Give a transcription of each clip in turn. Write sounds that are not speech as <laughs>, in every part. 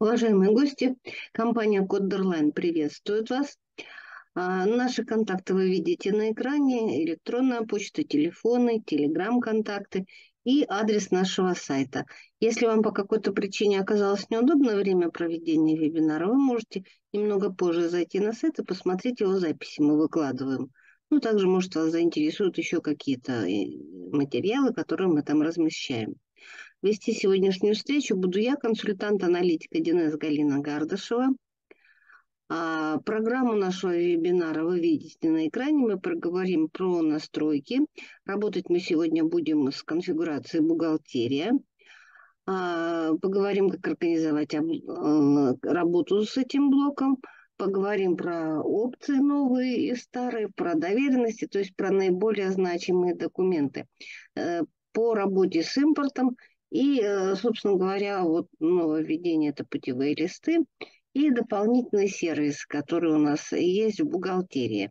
Уважаемые гости, компания Коддерлайн приветствует вас. А, наши контакты вы видите на экране, электронная почта, телефоны, телеграм-контакты и адрес нашего сайта. Если вам по какой-то причине оказалось неудобно время проведения вебинара, вы можете немного позже зайти на сайт и посмотреть его записи, мы выкладываем. Ну, также, может, вас заинтересуют еще какие-то э, материалы, которые мы там размещаем. Вести сегодняшнюю встречу буду я, консультант-аналитика Динес Галина Гардышева. А, программу нашего вебинара вы видите на экране. Мы проговорим про настройки. Работать мы сегодня будем с конфигурацией бухгалтерия. А, поговорим, как организовать а, работу с этим блоком. Поговорим про опции новые и старые, про доверенности, то есть про наиболее значимые документы. Э, по работе с импортом и, э, собственно говоря, вот нововведение – это путевые листы и дополнительный сервис, который у нас есть в бухгалтерии.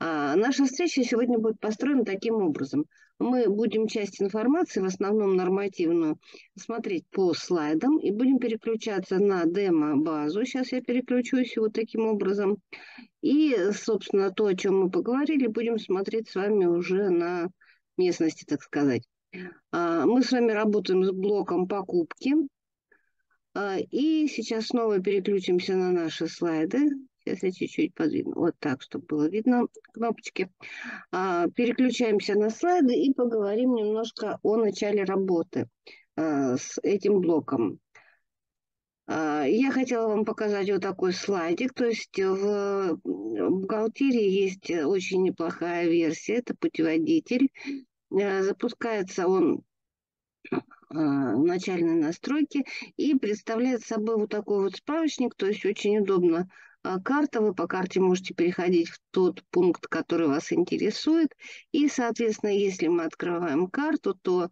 А наша встреча сегодня будет построена таким образом. Мы будем часть информации, в основном нормативную, смотреть по слайдам и будем переключаться на демо-базу. Сейчас я переключусь вот таким образом. И, собственно, то, о чем мы поговорили, будем смотреть с вами уже на местности, так сказать. А, мы с вами работаем с блоком покупки. А, и сейчас снова переключимся на наши слайды. Сейчас я чуть-чуть подвину. Вот так, чтобы было видно кнопочки. А, переключаемся на слайды и поговорим немножко о начале работы с этим блоком. Я хотела вам показать вот такой слайдик. То есть в бухгалтерии есть очень неплохая версия. Это путеводитель. Э, запускается он э, в начальной настройке и представляет собой вот такой вот справочник, то есть очень удобно э, карта, вы по карте можете переходить в тот пункт, который вас интересует, и, соответственно, если мы открываем карту, то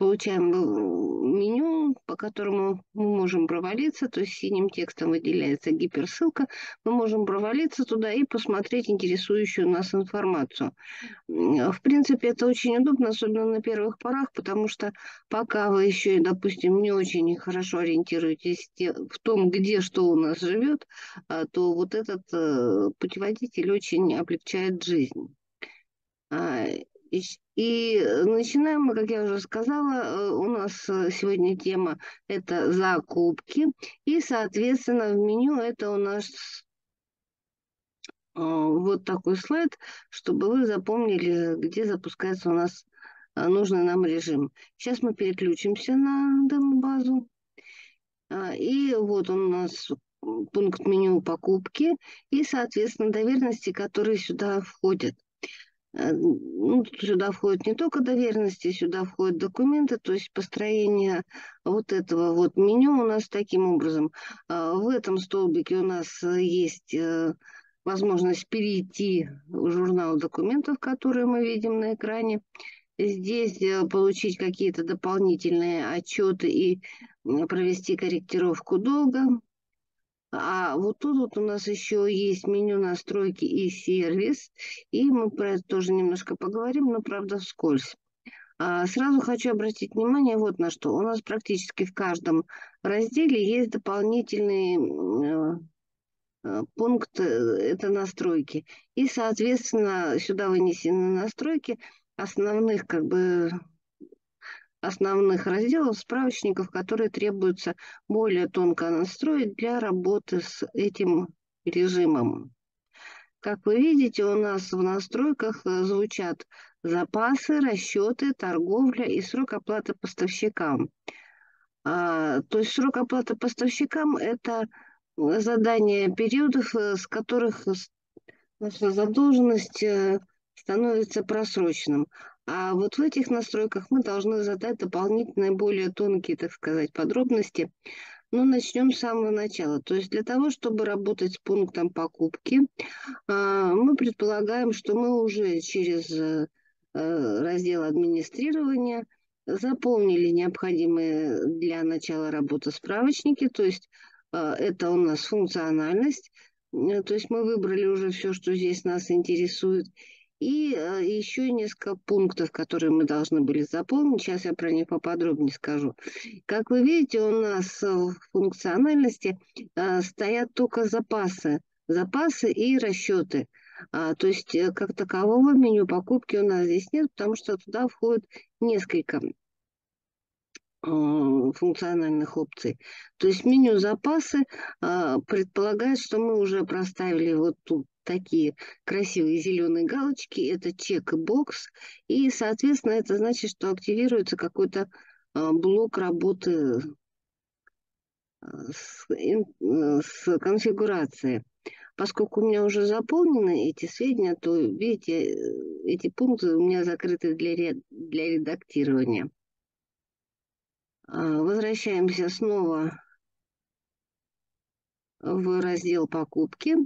получаем меню, по которому мы можем провалиться, то есть синим текстом выделяется гиперссылка, мы можем провалиться туда и посмотреть интересующую нас информацию. В принципе, это очень удобно, особенно на первых порах, потому что пока вы еще, допустим, не очень хорошо ориентируетесь в том, где что у нас живет, а, то вот этот э, путеводитель очень облегчает жизнь. А, и э, начинаем мы, как я уже сказала, э, у нас э, сегодня тема это закупки. И, соответственно, в меню это у нас вот такой слайд, чтобы вы запомнили, где запускается у нас нужный нам режим. Сейчас мы переключимся на демо-базу. И вот он у нас пункт меню покупки и, соответственно, доверенности, которые сюда входят. Э, ну, сюда входят не только доверенности, сюда входят документы, то есть построение вот этого вот меню у нас таким образом. А, в этом столбике у нас есть э, возможность перейти в журнал документов, которые мы видим на экране. Здесь э, получить какие-то дополнительные отчеты и провести корректировку долга. А вот тут вот у нас еще есть меню настройки и сервис, и мы про это тоже немножко поговорим, но правда вскользь. А сразу хочу обратить внимание вот на что. У нас практически в каждом разделе есть дополнительный э, пункт, э, это настройки. И, соответственно, сюда вынесены настройки основных как бы основных разделов справочников, которые требуется более тонко настроить для работы с этим режимом. Как вы видите, у нас в настройках э, звучат запасы, расчеты, торговля и срок оплаты поставщикам. А, то есть срок оплаты поставщикам – это задание периодов, э, с которых наша задолженность э, становится просроченным. А вот в этих настройках мы должны задать дополнительные, более тонкие, так сказать, подробности. Но ну, начнем с самого начала. То есть для того, чтобы работать с пунктом покупки, а, мы предполагаем, что мы уже через э, раздел администрирования заполнили необходимые для начала работы справочники, то есть а, это у нас функциональность, э, то есть мы выбрали уже все, что здесь нас интересует, и э, еще несколько пунктов, которые мы должны были запомнить. Сейчас я про них поподробнее скажу. Как вы видите, у нас в функциональности э, стоят только запасы. Запасы и расчеты. А, то есть э, как такового меню покупки у нас здесь нет, потому что туда входит несколько функциональных опций. То есть меню запасы э, предполагает, что мы уже проставили вот тут такие красивые зеленые галочки, это чек и соответственно, это значит, что активируется какой-то э, блок работы с, с конфигурацией. Поскольку у меня уже заполнены эти сведения, то, видите, эти пункты у меня закрыты для, для редактирования. А, возвращаемся снова в раздел «Покупки»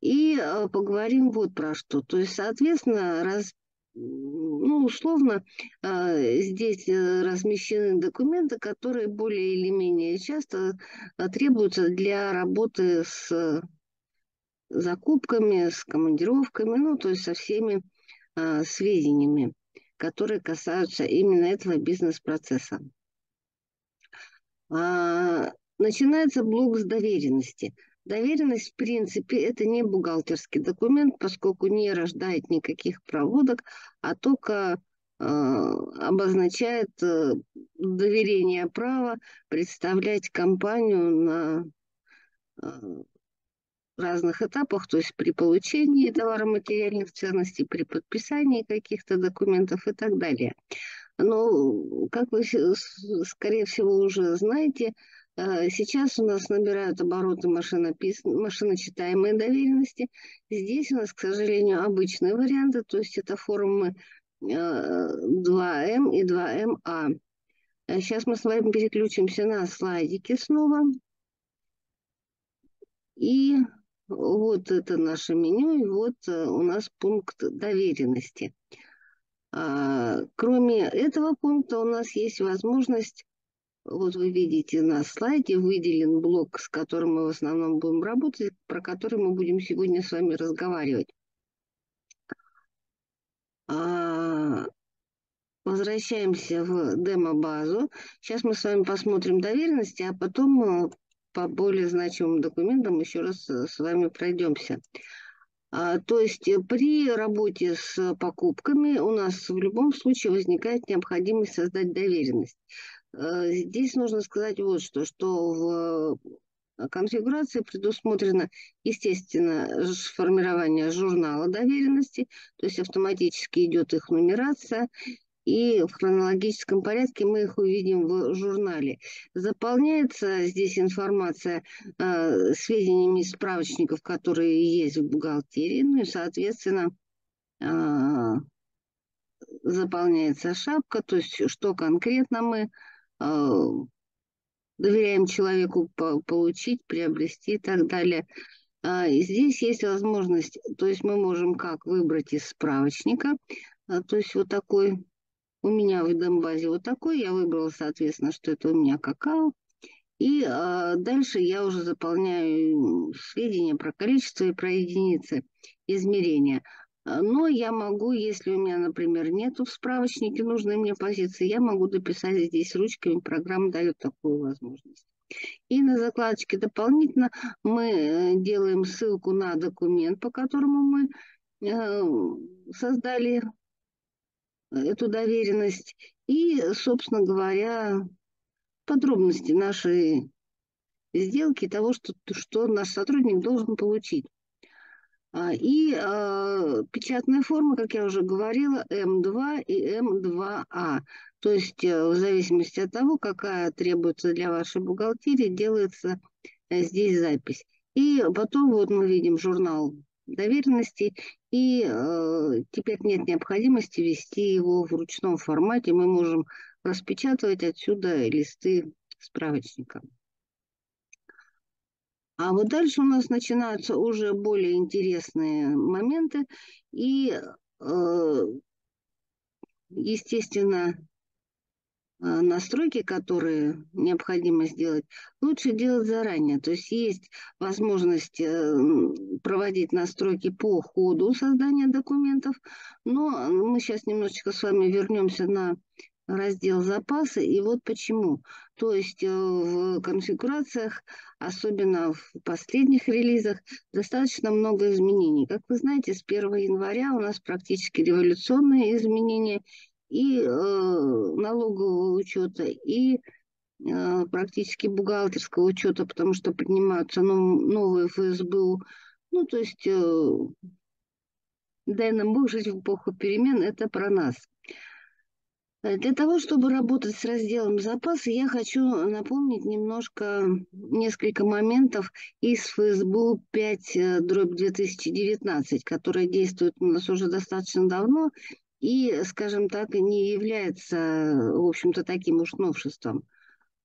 и а, поговорим вот про что. То есть, соответственно, раз, ну, условно, а, здесь э, размещены документы, которые более или менее часто требуются для работы с закупками, с командировками, ну, то есть со всеми сведениями, которые касаются именно этого бизнес-процесса. А, начинается блок с доверенности. Доверенность, в принципе, это не бухгалтерский документ, поскольку не рождает никаких проводок, а только э, обозначает э, доверение права представлять компанию на э, разных этапах, то есть при получении товаро-материальных ценностей, при подписании каких-то документов и так далее. Но, как вы, скорее всего, уже знаете, сейчас у нас набирают обороты машинопис... машиночитаемые доверенности. Здесь у нас, к сожалению, обычные варианты, то есть это формы 2М и 2МА. Сейчас мы с вами переключимся на слайдики снова. И вот это наше меню, и вот э, у нас пункт доверенности. А, кроме этого пункта у нас есть возможность, вот вы видите на слайде, выделен блок, с которым мы в основном будем работать, про который мы будем сегодня с вами разговаривать. А, возвращаемся в демо-базу. Сейчас мы с вами посмотрим доверенности, а потом э, по более значимым документам еще раз э, с вами пройдемся. А, то есть э, при работе с покупками у нас в любом случае возникает необходимость создать доверенность. Э, здесь нужно сказать вот что, что в э, конфигурации предусмотрено, естественно, формирование журнала доверенности, то есть автоматически идет их нумерация, и в хронологическом порядке мы их увидим в журнале. Заполняется здесь информация э, сведениями из справочников, которые есть в бухгалтерии, ну и, соответственно, э, заполняется шапка, то есть что конкретно мы доверяем человеку по получить, приобрести и так далее. А, здесь есть возможность, то есть мы можем как выбрать из справочника, а, то есть вот такой у меня в Донбассе вот такой, я выбрала, соответственно, что это у меня какао. И э, дальше я уже заполняю сведения про количество и про единицы измерения. Но я могу, если у меня, например, нету в справочнике нужной мне позиции, я могу дописать здесь ручками, программа дает такую возможность. И на закладочке дополнительно мы э, делаем ссылку на документ, по которому мы э, создали эту доверенность и, собственно говоря, подробности нашей сделки, того, что, что наш сотрудник должен получить. А, и э, печатная форма, как я уже говорила, М2 и М2А. То есть э, в зависимости от того, какая требуется для вашей бухгалтерии, делается э, здесь запись. И потом вот мы видим журнал доверенности, и э, теперь нет необходимости вести его в ручном формате. Мы можем распечатывать отсюда листы справочника. А вот дальше у нас начинаются уже более интересные моменты. И, э, естественно, а, настройки, которые необходимо сделать, лучше делать заранее. То есть есть возможность э, проводить настройки по ходу создания документов, но мы сейчас немножечко с вами вернемся на раздел запасы. И вот почему. То есть э, в конфигурациях, особенно в последних релизах, достаточно много изменений. Как вы знаете, с 1 января у нас практически революционные изменения и э, налогового учета, и э, практически бухгалтерского учета, потому что поднимаются нов, новые ФСБУ. Ну, то есть, э, дай нам Бог жить в эпоху перемен, это про нас. Э, для того, чтобы работать с разделом запасы, я хочу напомнить немножко несколько моментов из ФСБУ 5 дробь 2019, которая действует у нас уже достаточно давно и, скажем так, не является, в общем-то, таким уж новшеством.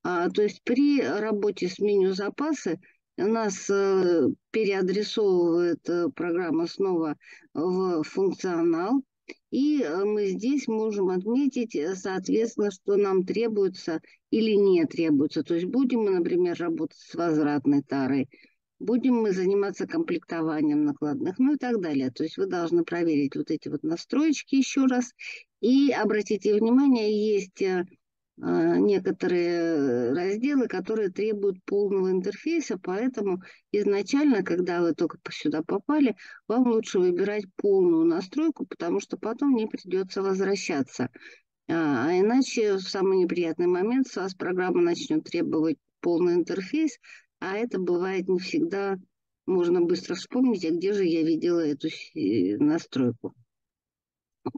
А, то есть при работе с меню запасы нас э, переадресовывает э, программа снова в функционал, и э, мы здесь можем отметить, э, соответственно, что нам требуется или не требуется. То есть будем мы, например, работать с возвратной тарой, будем мы заниматься комплектованием накладных, ну и так далее. То есть вы должны проверить вот эти вот настроечки еще раз. И обратите внимание, есть э, некоторые разделы, которые требуют полного интерфейса, поэтому изначально, когда вы только сюда попали, вам лучше выбирать полную настройку, потому что потом не придется возвращаться. А, а иначе в самый неприятный момент с вас программа начнет требовать полный интерфейс, а это бывает не всегда можно быстро вспомнить, а где же я видела эту настройку.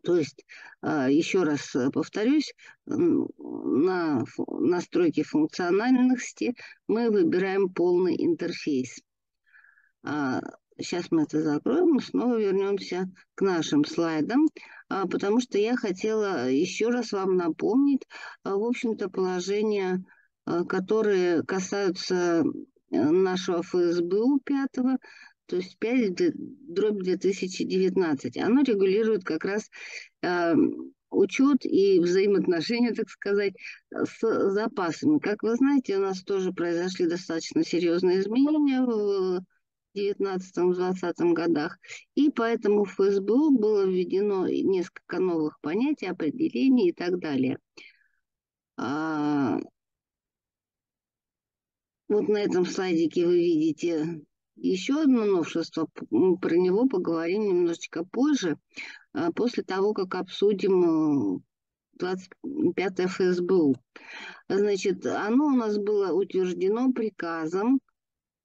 То есть, а, еще раз э, повторюсь, на настройке функциональности мы выбираем полный интерфейс. Сейчас а, мы это закроем и снова вернемся к нашим слайдам, а, потому что я хотела еще раз вам напомнить, в общем-то, положения, которые касаются э, нашего ФСБУ 5 то есть 5 дробь 2019. Оно регулирует как раз э, учет и взаимоотношения, так сказать, с запасами. Как вы знаете, у нас тоже произошли достаточно серьезные изменения в 19-20 годах. И поэтому в ФСБУ было введено несколько новых понятий, определений и так далее. А, вот на этом слайдике вы видите еще одно новшество, про него поговорим немножечко позже, а, после того, как обсудим 25 э, ФСБУ. Значит, оно у нас было утверждено приказом,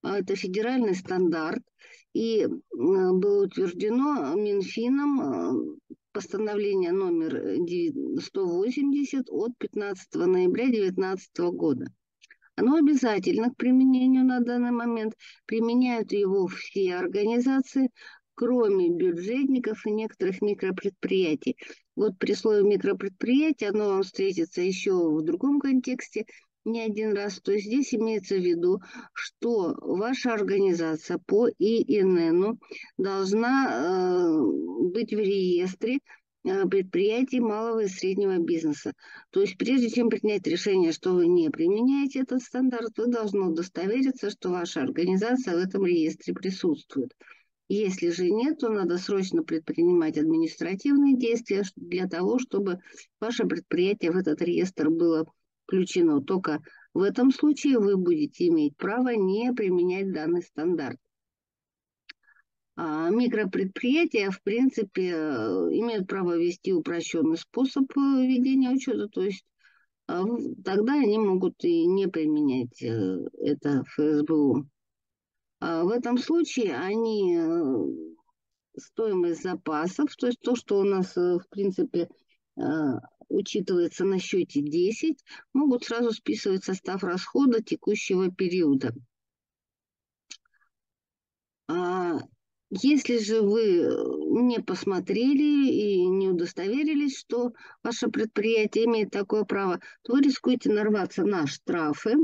а, это федеральный стандарт, и было утверждено Минфином э, постановление номер 180 от 15 ноября 2019 года. Оно обязательно к применению на данный момент. Применяют его все организации, кроме бюджетников и некоторых микропредприятий. Вот при слове микропредприятие оно вам встретится еще в другом контексте не один раз. То есть здесь имеется в виду, что ваша организация по ИНН должна э, быть в реестре предприятий малого и среднего бизнеса. То есть прежде чем принять решение, что вы не применяете этот стандарт, вы должны удостовериться, что ваша организация в этом реестре присутствует. Если же нет, то надо срочно предпринимать административные действия для того, чтобы ваше предприятие в этот реестр было включено. Только в этом случае вы будете иметь право не применять данный стандарт. А микропредприятия, в принципе, э, имеют право вести упрощенный способ э, ведения учета, то есть а, тогда они могут и не применять э, это ФСБУ. А в этом случае они стоимость запасов, то есть то, что у нас, в принципе, учитывается на счете 10, могут сразу списывать состав расхода текущего периода. Если же вы э, не посмотрели и не удостоверились, что ваше предприятие имеет такое право, то вы рискуете нарваться на штрафы.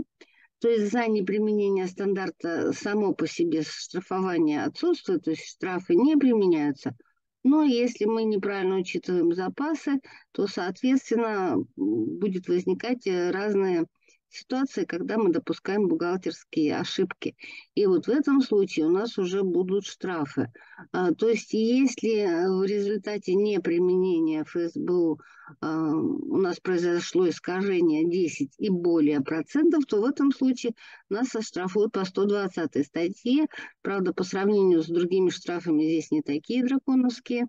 То есть за неприменение стандарта само по себе штрафование отсутствует, то есть штрафы не применяются. Но если мы неправильно учитываем запасы, то, соответственно, будет возникать э, разные ситуации, когда мы допускаем бухгалтерские ошибки. И вот в этом случае у нас уже будут штрафы. А, то есть если в результате неприменения ФСБУ а, у нас произошло искажение 10 и более процентов, то в этом случае нас оштрафуют по 120 статье. Правда, по сравнению с другими штрафами здесь не такие драконовские.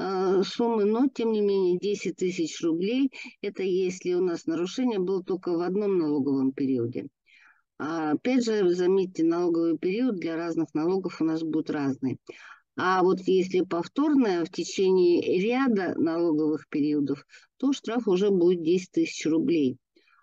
А, суммы, но тем не менее 10 тысяч рублей, это если у нас нарушение было только в одном налоговом периоде. А, опять же, заметьте, налоговый период для разных налогов у нас будет разный. А вот если повторное в течение ряда налоговых периодов, то штраф уже будет 10 тысяч рублей.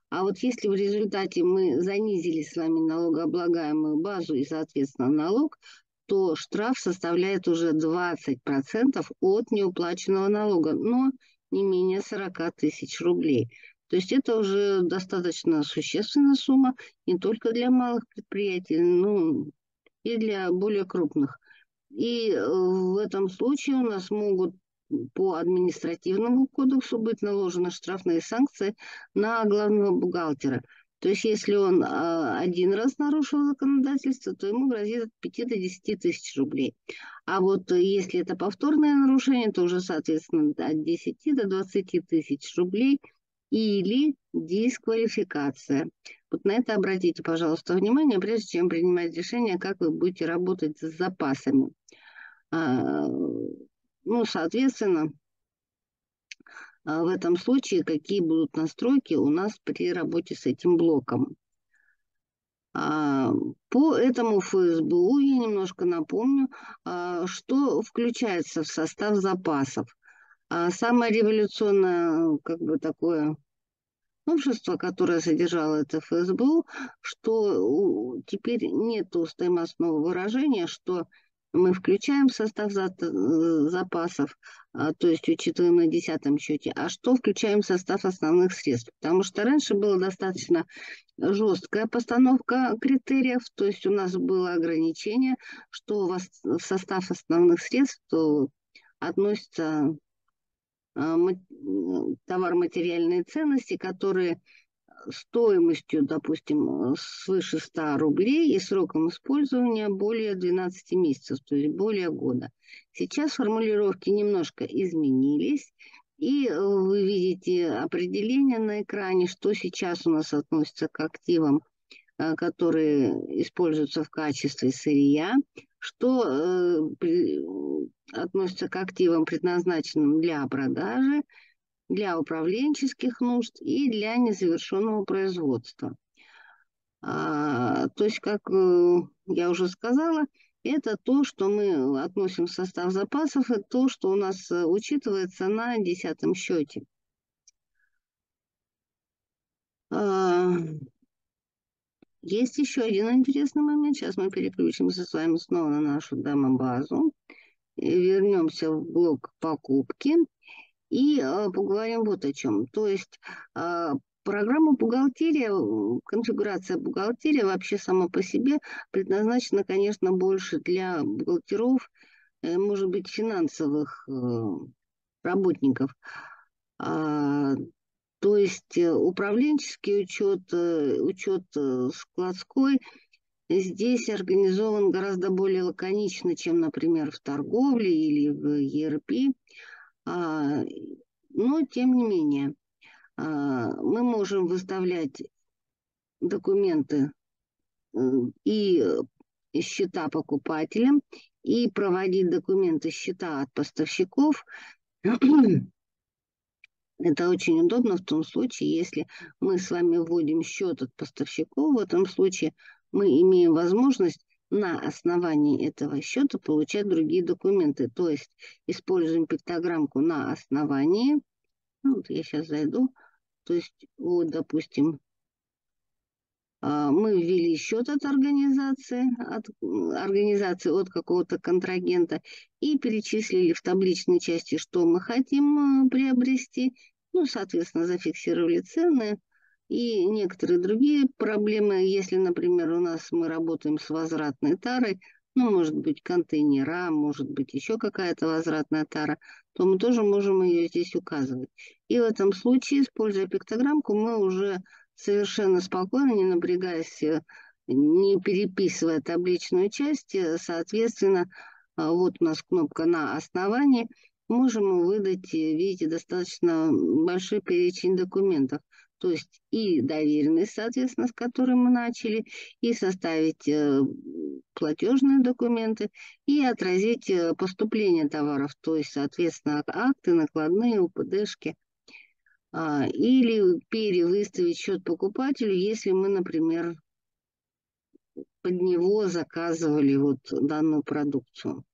А вот если в результате мы занизили с вами налогооблагаемую базу и, соответственно, налог, то штраф составляет уже 20% от неуплаченного налога, но не менее 40 тысяч рублей. То есть это уже достаточно существенная сумма не только для малых предприятий, но и для более крупных. И э, в этом случае у нас могут по административному кодексу быть наложены штрафные санкции на главного бухгалтера – то есть, если он а, один раз нарушил законодательство, то ему грозит от 5 до 10 тысяч рублей. А вот если это повторное нарушение, то уже, соответственно, от 10 до 20 тысяч рублей или дисквалификация. Вот на это обратите, пожалуйста, внимание, прежде чем принимать решение, как вы будете работать с запасами. А, ну, соответственно, в этом случае, какие будут настройки у нас при работе с этим блоком. А, по этому ФСБУ я немножко напомню, а, что включается в состав запасов. Самое революционное, как бы такое новшество, которое содержало это ФСБУ, что теперь нет стоимостного выражения, что мы включаем в состав э, запасов, а, то есть учитываем на десятом счете, а что включаем в состав основных средств. Потому что раньше была достаточно жесткая постановка критериев, то есть у нас было ограничение, что в состав основных средств относятся а, товар материальные ценности, которые стоимостью, допустим, свыше 100 рублей и сроком использования более 12 месяцев, то есть более года. Сейчас формулировки немножко изменились, и вы видите определение на экране, что сейчас у нас относится к активам, э, которые используются в качестве сырья, что э, относится к активам, предназначенным для продажи, для управленческих нужд и для незавершенного производства. А, то есть, как э, я уже сказала, это то, что мы относим в состав запасов, это то, что у нас э, учитывается на десятом счете. А, есть еще один интересный момент. Сейчас мы переключимся с вами снова на нашу демо-базу. Вернемся в блок покупки. И э, поговорим вот о чем. То есть э, программа бухгалтерия, конфигурация бухгалтерии вообще сама по себе предназначена, конечно, больше для бухгалтеров, э, может быть, финансовых работников. А, то есть управленческий учет, учет складской здесь организован гораздо более лаконично, чем, например, в торговле или в ERP. А, но, тем не менее, а, мы можем выставлять документы э, и счета покупателям, и проводить документы счета от поставщиков. <clears throat> Это очень удобно в том случае, если мы с вами вводим счет от поставщиков, в этом случае мы имеем возможность на основании этого счета получать другие документы. То есть используем пиктограммку на основании. Ну, вот я сейчас зайду. То есть, вот, допустим, а, мы ввели счет от организации, от организации от какого-то контрагента и перечислили в табличной части, что мы хотим а, приобрести. Ну, соответственно, зафиксировали цены, и некоторые другие проблемы, если, например, у нас мы работаем с возвратной тарой, ну, может быть, контейнера, может быть, еще какая-то возвратная тара, то мы тоже можем ее здесь указывать. И в этом случае, используя пиктограммку, мы уже совершенно спокойно, не напрягаясь, э, не переписывая табличную часть, э, соответственно, а, вот у нас кнопка на основании, можем выдать, э, видите, достаточно большой перечень документов. То есть и доверенность, соответственно, с которой мы начали, и составить э, платежные документы, и отразить э, поступление товаров, то есть, соответственно, акты, накладные, УПДшки. А, или перевыставить счет покупателю, если мы, например, под него заказывали вот данную продукцию.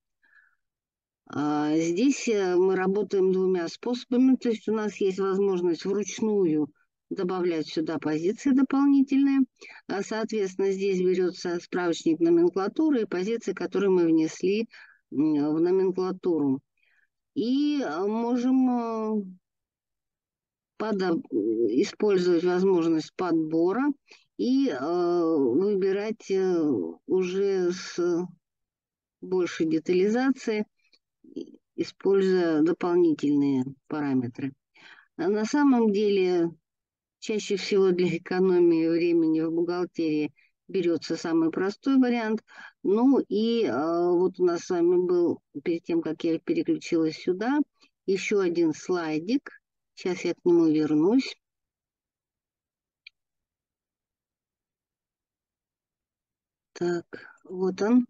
А, здесь э, мы работаем двумя способами, то есть у нас есть возможность вручную добавлять сюда позиции дополнительные. А, соответственно, здесь берется справочник номенклатуры и позиции, которые мы внесли в номенклатуру. И а, можем а, подо... использовать возможность подбора и выбирать э, уже с большей детализацией, используя дополнительные параметры. на самом деле Чаще всего для экономии времени в бухгалтерии берется самый простой вариант. Ну и э, вот у нас с вами был, перед тем, как я переключилась сюда, еще один слайдик. Сейчас я к нему вернусь. Так, вот он.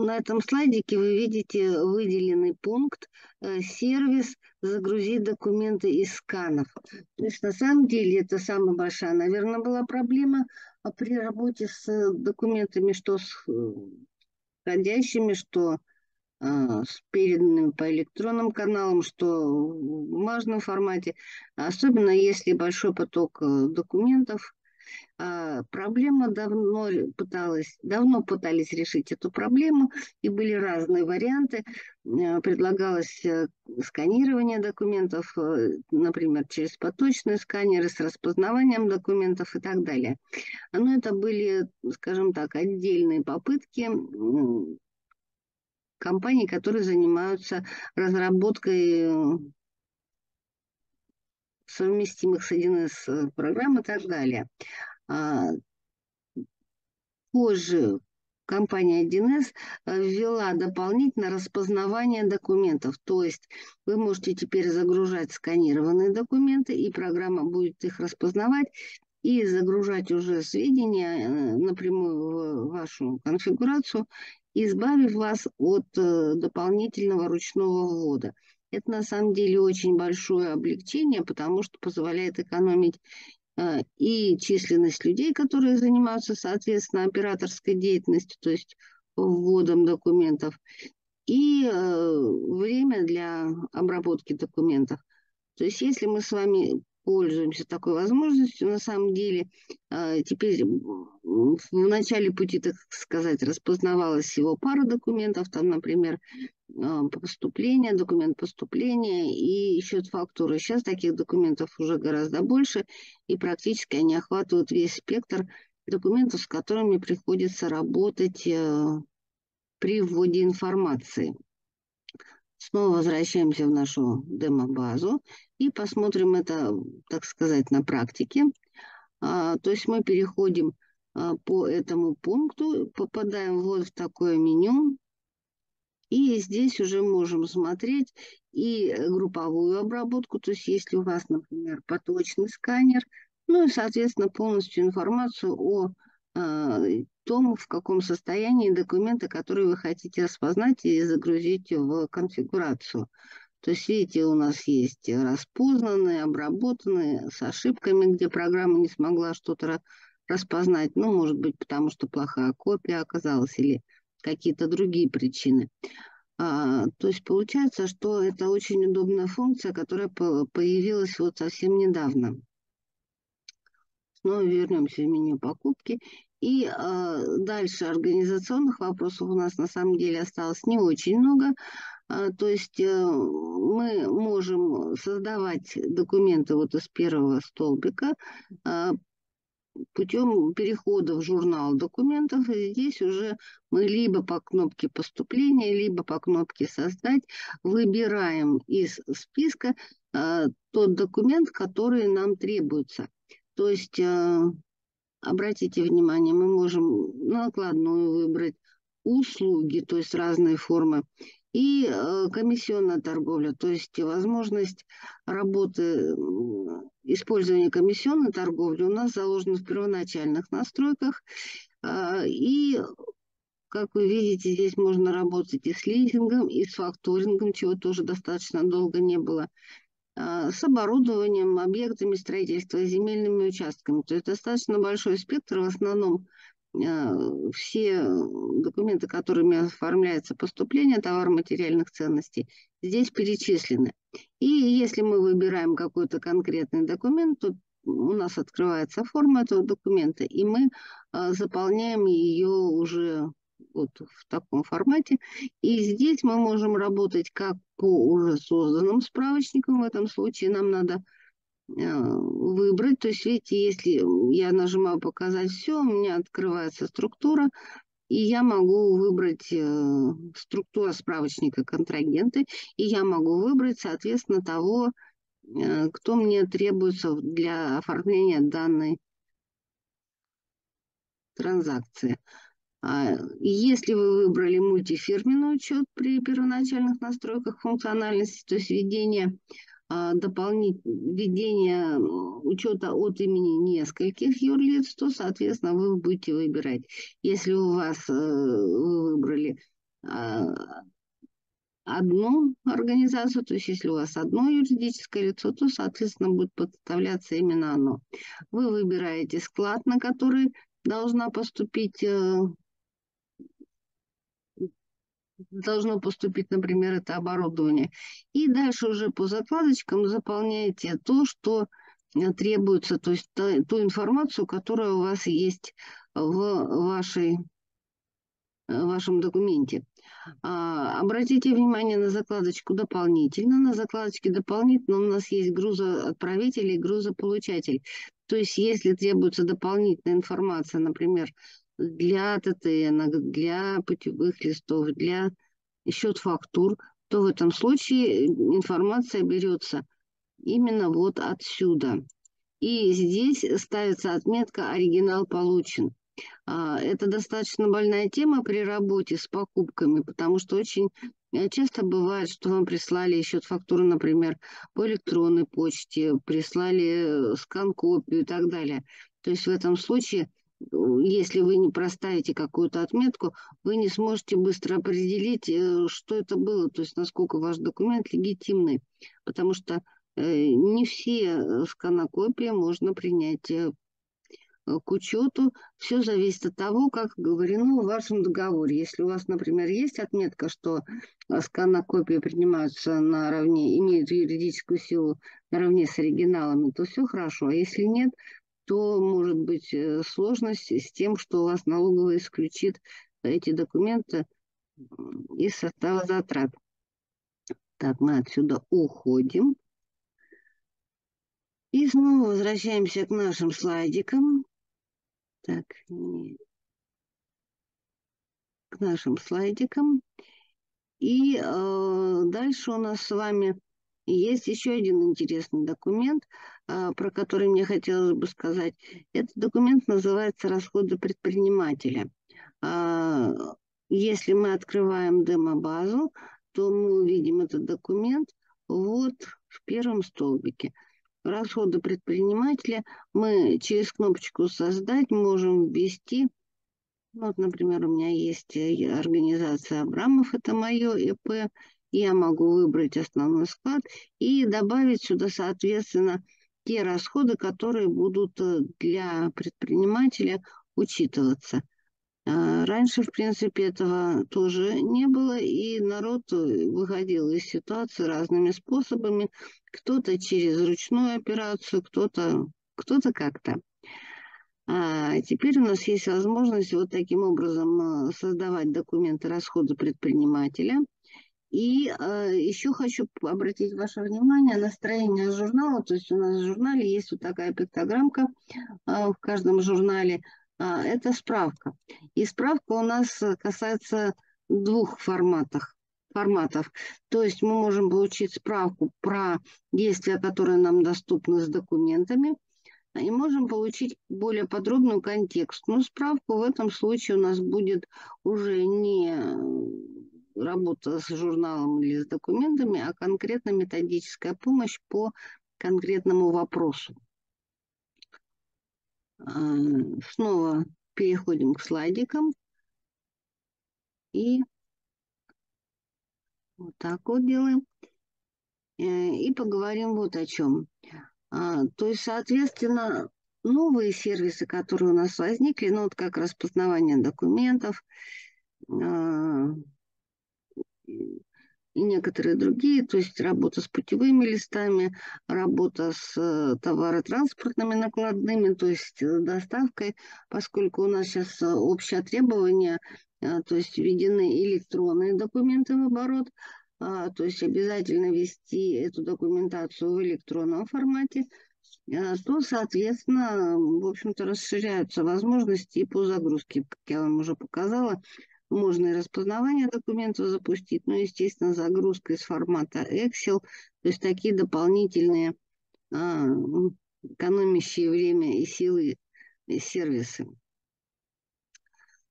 На этом слайдике вы видите выделенный пункт э, «Сервис загрузить документы из сканов». То есть на самом деле это самая большая, наверное, была проблема а при работе с документами, что с э, входящими, что с переданными по электронным каналам, что в бумажном формате, особенно если большой поток э, документов, проблема давно пыталась, давно пытались решить эту проблему, и были разные варианты. А, предлагалось э, сканирование документов, э, например, через поточные сканеры с распознаванием документов и так далее. Но это были, скажем так, отдельные попытки компаний, которые занимаются разработкой э, совместимых с 1С программ и так далее. А, позже компания 1С э, ввела дополнительное распознавание документов. То есть вы можете теперь загружать сканированные документы, и программа будет их распознавать и загружать уже сведения э, напрямую в вашу конфигурацию, избавив вас от э, дополнительного ручного ввода. Это на самом деле очень большое облегчение, потому что позволяет экономить Э, и численность людей, которые занимаются, соответственно, операторской деятельностью, то есть вводом документов, и э, время для обработки документов. То есть если мы с вами пользуемся такой возможностью. На самом деле, а, теперь в начале пути, так сказать, распознавалась всего пара документов, там, например, а, поступление, документ поступления и счет фактуры. Сейчас таких документов уже гораздо больше, и практически они охватывают весь спектр документов, с которыми приходится работать э, при вводе информации. Снова возвращаемся в нашу демо-базу и посмотрим это, так сказать, на практике. А, то есть мы переходим а, по этому пункту, попадаем вот в такое меню. И здесь уже можем смотреть и групповую обработку, то есть если у вас, например, поточный сканер, ну и, соответственно, полностью информацию о а, том, в каком состоянии документы, которые вы хотите распознать и загрузить в конфигурацию. То есть, видите, у нас есть распознанные, обработанные, с ошибками, где программа не смогла что-то распознать. Ну, может быть, потому что плохая копия оказалась или какие-то другие причины. А, то есть получается, что это очень удобная функция, которая появилась вот совсем недавно. Снова вернемся в меню покупки и э, дальше организационных вопросов у нас на самом деле осталось не очень много. Э, то есть э, мы можем создавать документы вот из первого столбика, э, путем перехода в журнал документов. И здесь уже мы либо по кнопке поступления, либо по кнопке создать выбираем из списка э, тот документ, который нам требуется. То есть, э, обратите внимание, мы можем накладную выбрать, услуги, то есть разные формы, и э, комиссионная торговля, то есть возможность работы, использования комиссионной торговли у нас заложена в первоначальных настройках. А, и, как вы видите, здесь можно работать и с лизингом, и с факторингом, чего тоже достаточно долго не было с оборудованием, объектами строительства, земельными участками. То есть достаточно большой спектр, в основном Э, все документы, которыми оформляется поступление товаро-материальных ценностей, здесь перечислены. И если мы выбираем какой-то конкретный документ, то у нас открывается форма этого документа, и мы э, заполняем ее уже вот в таком формате. И здесь мы можем работать как по уже созданным справочникам. В этом случае нам надо Э, выбрать. То есть, видите, если я нажимаю «Показать все», у меня открывается структура, и я могу выбрать э, структура справочника контрагенты, и я могу выбрать, соответственно, того, э, кто мне требуется для оформления данной транзакции. А, если вы выбрали мультифирменный учет при первоначальных настройках функциональности, то есть введение а, дополнительное введение учета от имени нескольких юрлиц, то, соответственно, вы будете выбирать. Если у вас э, вы выбрали а, одну организацию, то есть если у вас одно юридическое лицо, то, соответственно, будет подставляться именно оно. Вы выбираете склад, на который должна поступить э, должно поступить, например, это оборудование. И дальше уже по закладочкам заполняете то, что э, требуется, то есть ту, ту информацию, которая у вас есть в вашей в вашем документе. А, обратите внимание на закладочку «Дополнительно». На закладочке «Дополнительно» у нас есть грузоотправитель и грузополучатель. То есть, если требуется дополнительная информация, например, для ТТН, для путевых листов, для счет фактур, то в этом случае информация берется именно вот отсюда. И здесь ставится отметка «Оригинал получен». А, это достаточно больная тема при работе с покупками, потому что очень э, часто бывает, что вам прислали счет фактуры, например, по электронной почте, прислали э, скан-копию и так далее. То есть в этом случае если вы не проставите какую-то отметку, вы не сможете быстро определить, э, что это было, то есть насколько ваш документ легитимный, потому что э, не все э, сканокопии можно принять к учету. Все зависит от того, как говорено в вашем договоре. Если у вас, например, есть отметка, что сканокопии принимаются наравне, имеют юридическую силу наравне с оригиналами, то все хорошо. А если нет, то может быть э, сложность с тем, что у вас налоговая исключит эти документы из состава затрат. Так, мы отсюда уходим. И снова возвращаемся к нашим слайдикам. Так, к нашим слайдикам. И э, дальше у нас с вами есть еще один интересный документ – а, про который мне хотелось бы сказать. Этот документ называется «Расходы предпринимателя». А, если мы открываем демо-базу, то мы увидим этот документ вот в первом столбике. Расходы предпринимателя мы через кнопочку «Создать» можем ввести вот, например, у меня есть э, организация Абрамов, это мое ИП. Я могу выбрать основной склад и добавить сюда, соответственно, те расходы, которые будут э, для предпринимателя учитываться. А, раньше, в принципе, этого тоже не было, и народ э, выходил из ситуации разными способами. Кто-то через ручную операцию, кто-то кто, -то, как-то. А теперь у нас есть возможность вот таким образом э, создавать документы расхода предпринимателя. И э, еще хочу обратить ваше внимание на строение журнала. То есть у нас в журнале есть вот такая пиктограммка э, в каждом журнале. Э, это справка. И справка у нас касается двух форматов. форматов. То есть мы можем получить справку про действия, которые нам доступны с документами, и можем получить более подробную контекстную справку. В этом случае у нас будет уже не работа с журналом или с документами, а конкретно методическая помощь по конкретному вопросу. А, снова переходим к слайдикам. И вот так вот делаем. Э, и поговорим вот о чем. А, то есть, соответственно, новые сервисы, которые у нас возникли, ну вот как распознавание документов, а, и некоторые другие, то есть работа с путевыми листами, работа с э, товаротранспортными накладными, то есть э, доставкой, поскольку у нас сейчас э, общее требование, то есть введены электронные документы в оборот, а, то есть обязательно вести эту документацию в электронном формате, то, соответственно, в общем-то, расширяются возможности и по загрузке, как я вам уже показала, можно и распознавание документов запустить, но, естественно, загрузка из формата Excel, то есть такие дополнительные а, экономящие время и силы сервисы.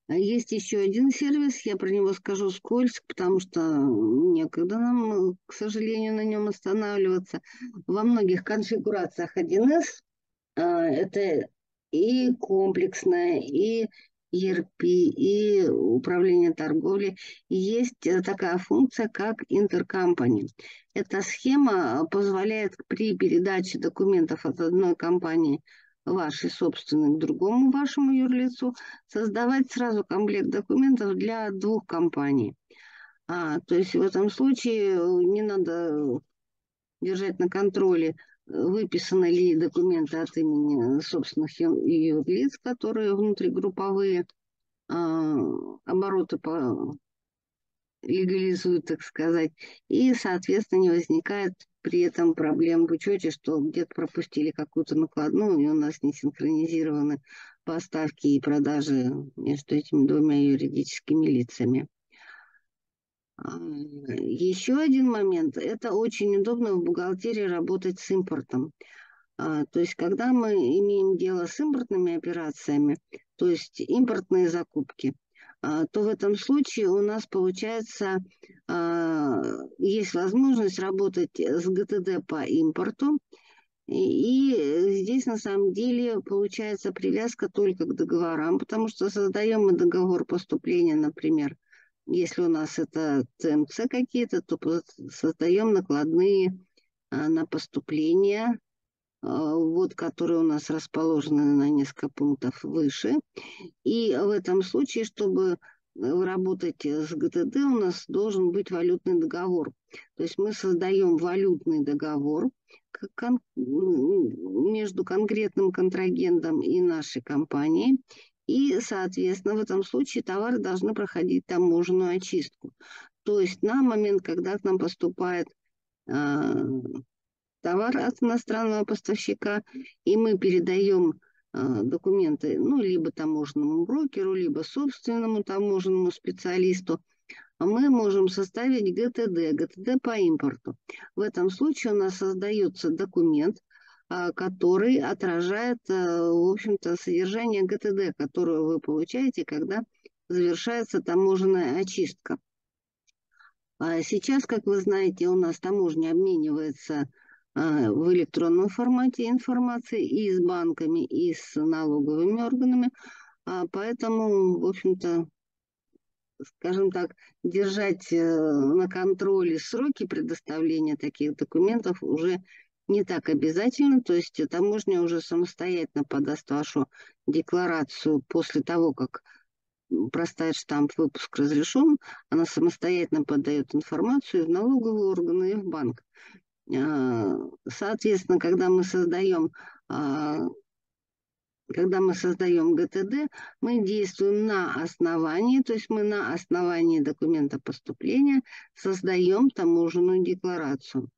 Есть еще один сервис, я про него скажу скользь, потому что некогда нам, к сожалению, на нем останавливаться. Во многих конфигурациях 1С а, это и комплексная, и ERP и управление торговлей есть э, такая функция, как интеркомпани. Эта схема позволяет при передаче документов от одной компании вашей собственной к другому вашему юрлицу создавать сразу комплект документов для двух компаний. А, то есть в этом случае э, не надо держать на контроле выписаны ли документы от имени собственных ее лиц, которые внутригрупповые а, обороты по легализуют, так сказать, и, соответственно, не возникает при этом проблем в учете, что где-то пропустили какую-то накладную, и у нас не синхронизированы поставки и продажи между этими двумя юридическими лицами. Еще один момент. Это очень удобно в бухгалтерии работать с импортом. А, то есть, когда мы имеем дело с импортными операциями, то есть импортные закупки, а, то в этом случае у нас получается, а, есть возможность работать с ГТД по импорту, и здесь на самом деле получается привязка только к договорам, потому что создаем мы договор поступления, например, если у нас это ЦМЦ какие-то, то создаем накладные а, на поступление, а, вот, которые у нас расположены на несколько пунктов выше. И в этом случае, чтобы работать с ГТД, у нас должен быть валютный договор. То есть мы создаем валютный договор между конкретным контрагентом и нашей компанией. И, соответственно, в этом случае товары должны проходить таможенную очистку. То есть на момент, когда к нам поступает э, товар от иностранного поставщика, и мы передаем э, документы, ну, либо таможенному брокеру, либо собственному таможенному специалисту, мы можем составить ГТД, ГТД по импорту. В этом случае у нас создается документ, который отражает, э, в общем-то, содержание ГТД, которое вы получаете, когда завершается таможенная очистка. А сейчас, как вы знаете, у нас таможня обменивается а, в электронном формате информацией и с банками, и с налоговыми органами. Поэтому, в общем-то, скажем так, держать э, на контроле сроки предоставления таких документов уже не так обязательно, то есть таможня уже самостоятельно подаст вашу декларацию после того, как проставит штамп «Выпуск разрешен», она самостоятельно подает информацию в налоговые органы и в банк. А, соответственно, когда мы создаем а, когда мы создаем ГТД, мы действуем на основании, то есть мы на основании документа поступления создаем таможенную декларацию.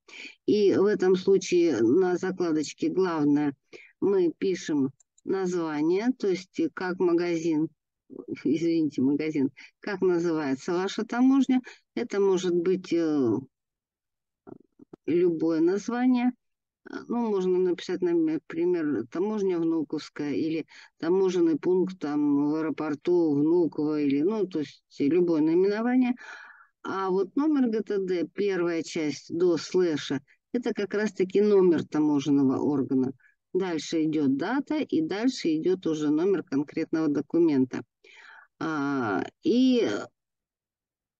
И в этом случае на закладочке главное мы пишем название, то есть как магазин, извините, магазин, как называется ваша таможня. Это может быть э, любое название – ну, можно написать, например, таможня Внуковская или таможенный пункт там в аэропорту Внуково, или, ну, то есть любое наименование. А вот номер ГТД, первая часть до слэша, это как раз-таки номер таможенного органа. Дальше идет дата, и дальше идет уже номер конкретного документа. А,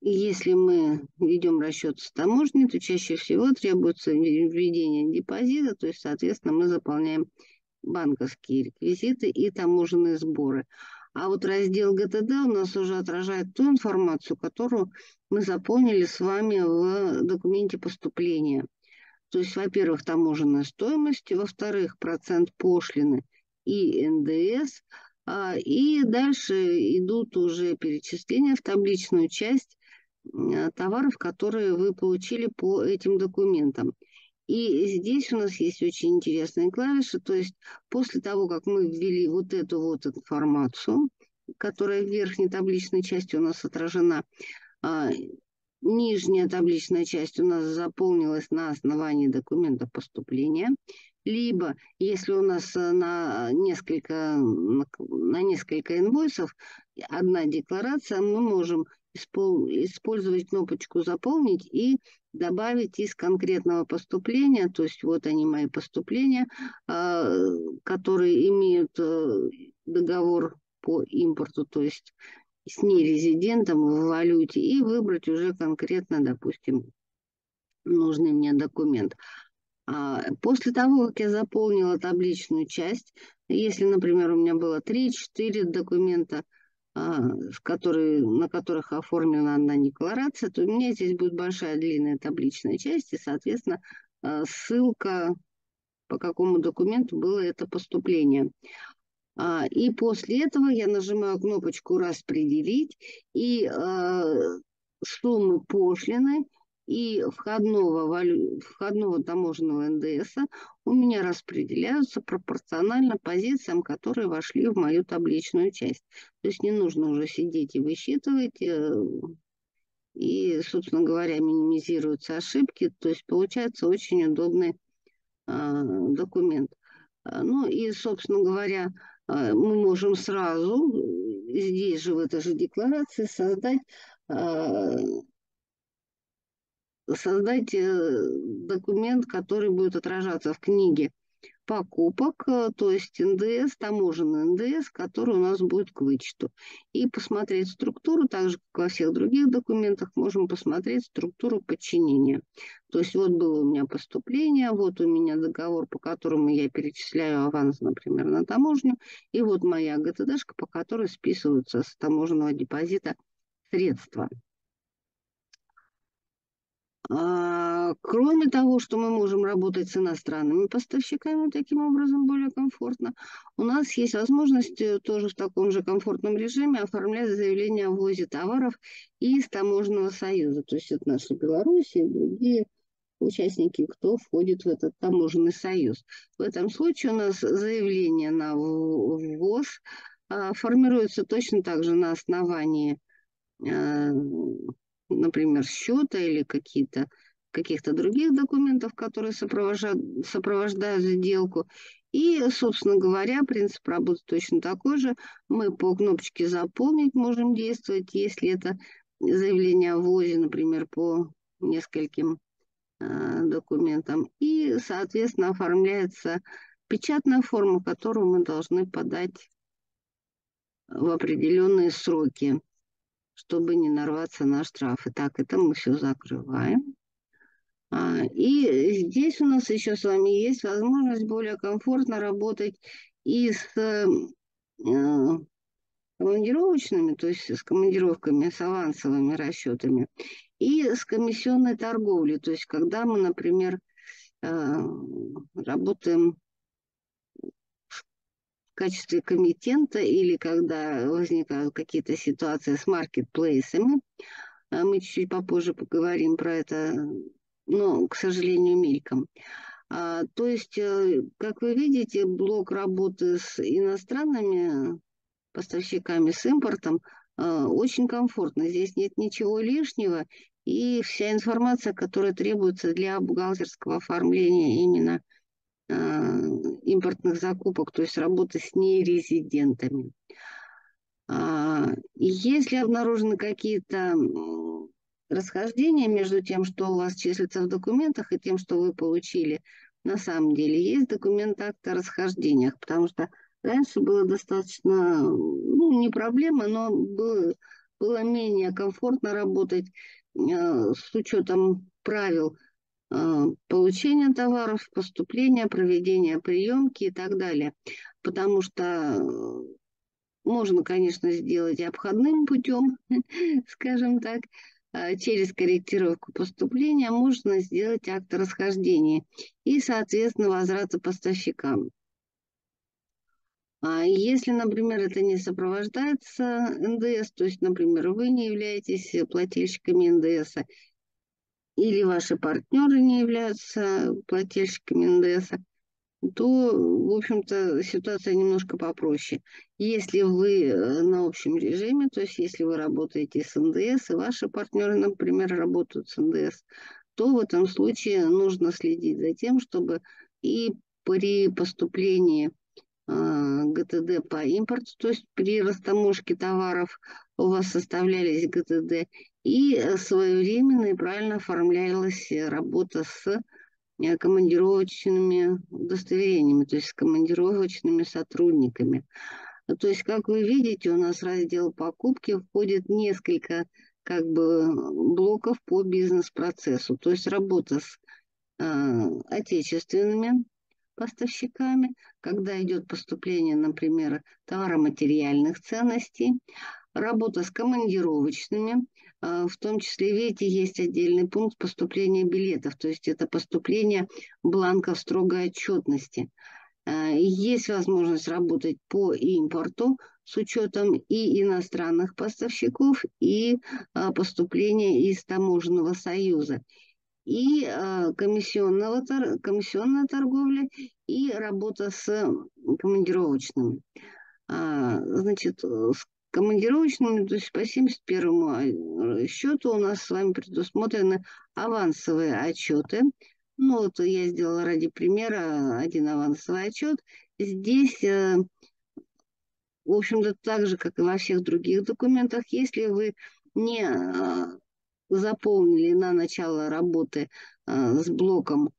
если мы ведем расчет с таможней, то чаще всего требуется введение депозита, то есть, соответственно, мы заполняем банковские реквизиты и таможенные сборы. А вот раздел ГТД у нас уже отражает ту информацию, которую мы заполнили с вами в документе поступления. То есть, во-первых, таможенная стоимость, во-вторых, процент пошлины и НДС, а, и дальше идут уже перечисления в табличную часть товаров, которые вы получили по этим документам. И здесь у нас есть очень интересные клавиши, то есть после того, как мы ввели вот эту вот информацию, которая в верхней табличной части у нас отражена, а, нижняя табличная часть у нас заполнилась на основании документа поступления, либо если у нас э, на несколько, на несколько инвойсов одна декларация, мы можем использовать кнопочку «Заполнить» и добавить из конкретного поступления, то есть вот они мои поступления, а, которые имеют э, договор по импорту, то есть с нерезидентом в валюте, и выбрать уже конкретно, допустим, нужный мне документ. А, после того, как я заполнила табличную часть, если, например, у меня было 3-4 документа – в которые, на которых оформлена одна декларация, то у меня здесь будет большая длинная табличная часть, и, соответственно, а, ссылка, по какому документу было это поступление. А, и после этого я нажимаю кнопочку «Распределить», и суммы пошлины – и входного, валю... входного таможенного НДС у меня распределяются пропорционально позициям, которые вошли в мою табличную часть. То есть не нужно уже сидеть и высчитывать, э, и, собственно говоря, минимизируются ошибки. То есть получается очень удобный э, документ. А, ну и, собственно говоря, э, мы можем сразу здесь же в этой же декларации создать создать э, документ, который будет отражаться в книге покупок, э, то есть НДС, таможенный НДС, который у нас будет к вычету. И посмотреть структуру, так же, как во всех других документах, можем посмотреть структуру подчинения. То есть вот было у меня поступление, вот у меня договор, по которому я перечисляю аванс, например, на таможню, и вот моя ГТДшка, по которой списываются с таможенного депозита средства. А, кроме того, что мы можем работать с иностранными поставщиками таким образом более комфортно, у нас есть возможность э, тоже в таком же комфортном режиме оформлять заявление о ввозе товаров из таможенного союза. То есть это наши Беларуси и другие участники, кто входит в этот таможенный союз. В этом случае у нас заявление на ввоз а, формируется точно так же на основании а, например, счета или какие-то каких-то других документов, которые сопровождают, сопровождают сделку. И, собственно говоря, принцип работы точно такой же. Мы по кнопочке «Заполнить» можем действовать, если это заявление о ввозе, например, по нескольким э, документам. И, соответственно, оформляется печатная форма, которую мы должны подать в определенные сроки чтобы не нарваться на штрафы. Так, это мы все закрываем. А, и здесь у нас еще с вами есть возможность более комфортно работать и с э, командировочными, то есть с командировками, с авансовыми расчетами, и с комиссионной торговлей, то есть когда мы, например, э, работаем качестве комитента или когда возникают какие-то ситуации с маркетплейсами. А мы чуть-чуть попозже поговорим про это, но, к сожалению, мельком. А, то есть, э, как вы видите, блок работы с иностранными поставщиками, с импортом э, очень комфортно. Здесь нет ничего лишнего, и вся информация, которая требуется для бухгалтерского оформления именно импортных закупок, то есть работы с нерезидентами. А, если обнаружены какие-то расхождения между тем, что у вас числится в документах, и тем, что вы получили, на самом деле есть документ акта о расхождениях, потому что раньше было достаточно, ну, не проблема, но было, было менее комфортно работать э, с учетом правил э, получения товаров, поступления, проведения приемки и так далее. Потому что можно, конечно, сделать обходным путем, <laughs> скажем так, а, через корректировку поступления можно сделать акт расхождения и, соответственно, возврата поставщикам. А если, например, это не сопровождается НДС, то есть, например, вы не являетесь плательщиками НДС, или ваши партнеры не являются плательщиками НДС, то, в общем-то, ситуация немножко попроще. Если вы э, на общем режиме, то есть если вы работаете с НДС, и ваши партнеры, например, работают с НДС, то в этом случае нужно следить за тем, чтобы и при поступлении э, ГТД по импорту, то есть при растаможке товаров у вас составлялись ГТД, и своевременно и правильно оформлялась работа с Э, командировочными удостоверениями, то есть с командировочными сотрудниками. То есть, как вы видите, у нас раздел покупки входит несколько как бы блоков по бизнес-процессу. То есть работа с э, отечественными поставщиками, когда идет поступление, например, товароматериальных ценностей, работа с командировочными, в том числе, видите, есть отдельный пункт поступления билетов, то есть это поступление бланков строгой отчетности. А, есть возможность работать по импорту с учетом и иностранных поставщиков, и а, поступления из таможенного союза и комиссионного, комиссионная торговля, и работа с командировочными. Значит, командировочными, то есть по 71 счету у нас с вами предусмотрены авансовые отчеты. Ну вот я сделала ради примера один авансовый отчет. Здесь, э, в общем-то, так же, как и во всех других документах, если вы не э, заполнили на начало работы э, с блоком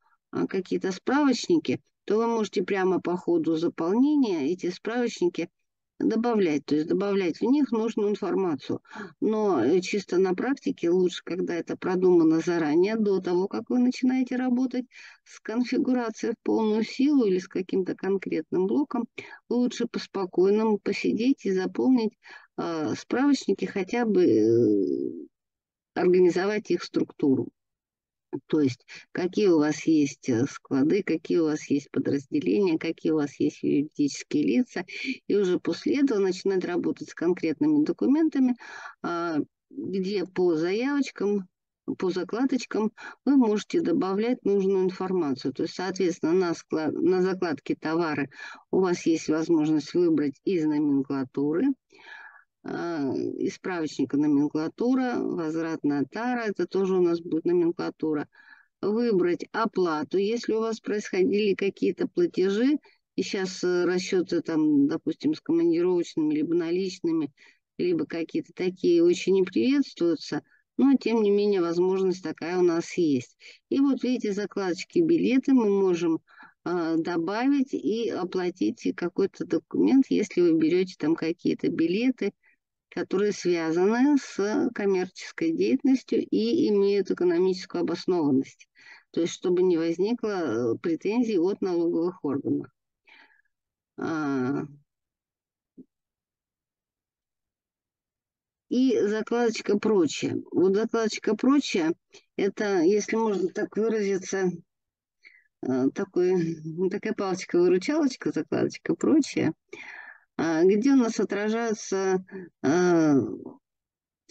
какие-то справочники, то вы можете прямо по ходу заполнения эти справочники – добавлять, то есть добавлять в них нужную информацию. Но э, чисто на практике лучше, когда это продумано заранее, до того, как вы начинаете работать с конфигурацией в полную силу или с каким-то конкретным блоком, лучше по-спокойному посидеть и заполнить э, справочники, хотя бы э, организовать их структуру. То есть какие у вас есть э, склады, какие у вас есть подразделения, какие у вас есть юридические лица. И уже после этого начинать работать с конкретными документами, а, где по заявочкам, по закладочкам вы можете добавлять нужную информацию. То есть, соответственно, на, склад, на закладке товара у вас есть возможность выбрать из номенклатуры – из справочника номенклатура, возвратная тара, это тоже у нас будет номенклатура. Выбрать оплату, если у вас происходили какие-то платежи, и сейчас э, расчеты там, допустим, с командировочными, либо наличными, либо какие-то такие очень не приветствуются, но тем не менее возможность такая у нас есть. И вот видите, закладочки билеты мы можем э, добавить и оплатить какой-то документ, если вы берете там какие-то билеты, которые связаны с коммерческой деятельностью и имеют экономическую обоснованность. То есть, чтобы не возникло э, претензий от налоговых органов. А, и закладочка «Прочее». Вот закладочка «Прочее» – это, если можно так выразиться, э, такой, такая палочка-выручалочка, закладочка, прочее, где у нас отражаются а,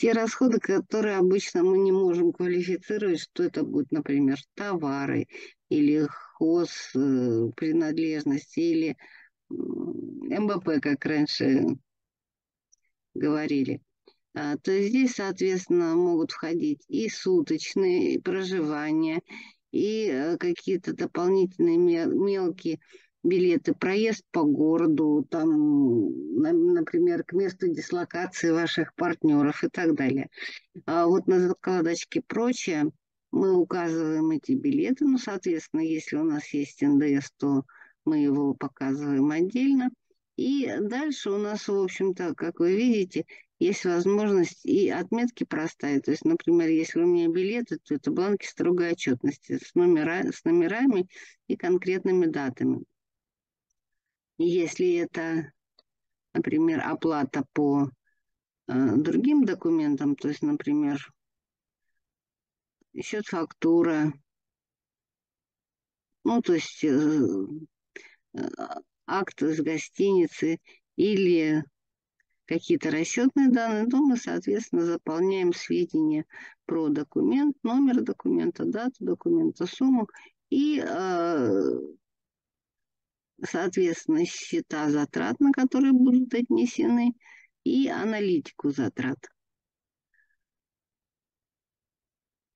те расходы, которые обычно мы не можем квалифицировать, что это будет, например, товары или хоз э, принадлежности или МБП, как раньше говорили. А, то здесь, соответственно, могут входить и суточные проживания, и э, какие-то дополнительные мелкие билеты, проезд по городу, там, например, к месту дислокации ваших партнеров и так далее. А вот на закладочке прочее мы указываем эти билеты, ну, соответственно, если у нас есть НДС, то мы его показываем отдельно. И дальше у нас, в общем-то, как вы видите, есть возможность и отметки проставить. То есть, например, если у меня билеты, то это бланки строгой отчетности с, номера, с номерами и конкретными датами. Если это, например, оплата по э, другим документам, то есть, например, счет фактура, ну, то есть э, э, акт из гостиницы или какие-то расчетные данные, то мы, соответственно, заполняем сведения про документ, номер документа, дату документа, сумму и э, соответственно, счета затрат, на которые будут отнесены, и аналитику затрат.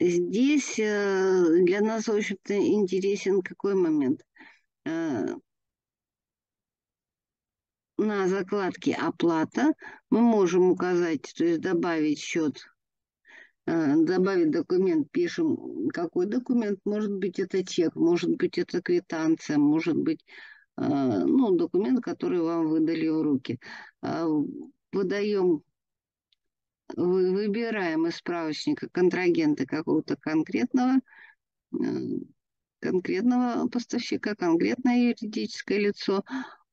Здесь э, для нас, в общем-то, интересен какой момент. Э, на закладке «Оплата» мы можем указать, то есть добавить счет, э, добавить документ, пишем, какой документ, может быть, это чек, может быть, это квитанция, может быть, ну, документ, который вам выдали в руки. А, выдаем, выбираем из справочника контрагента какого-то конкретного, а, конкретного поставщика, конкретное юридическое лицо,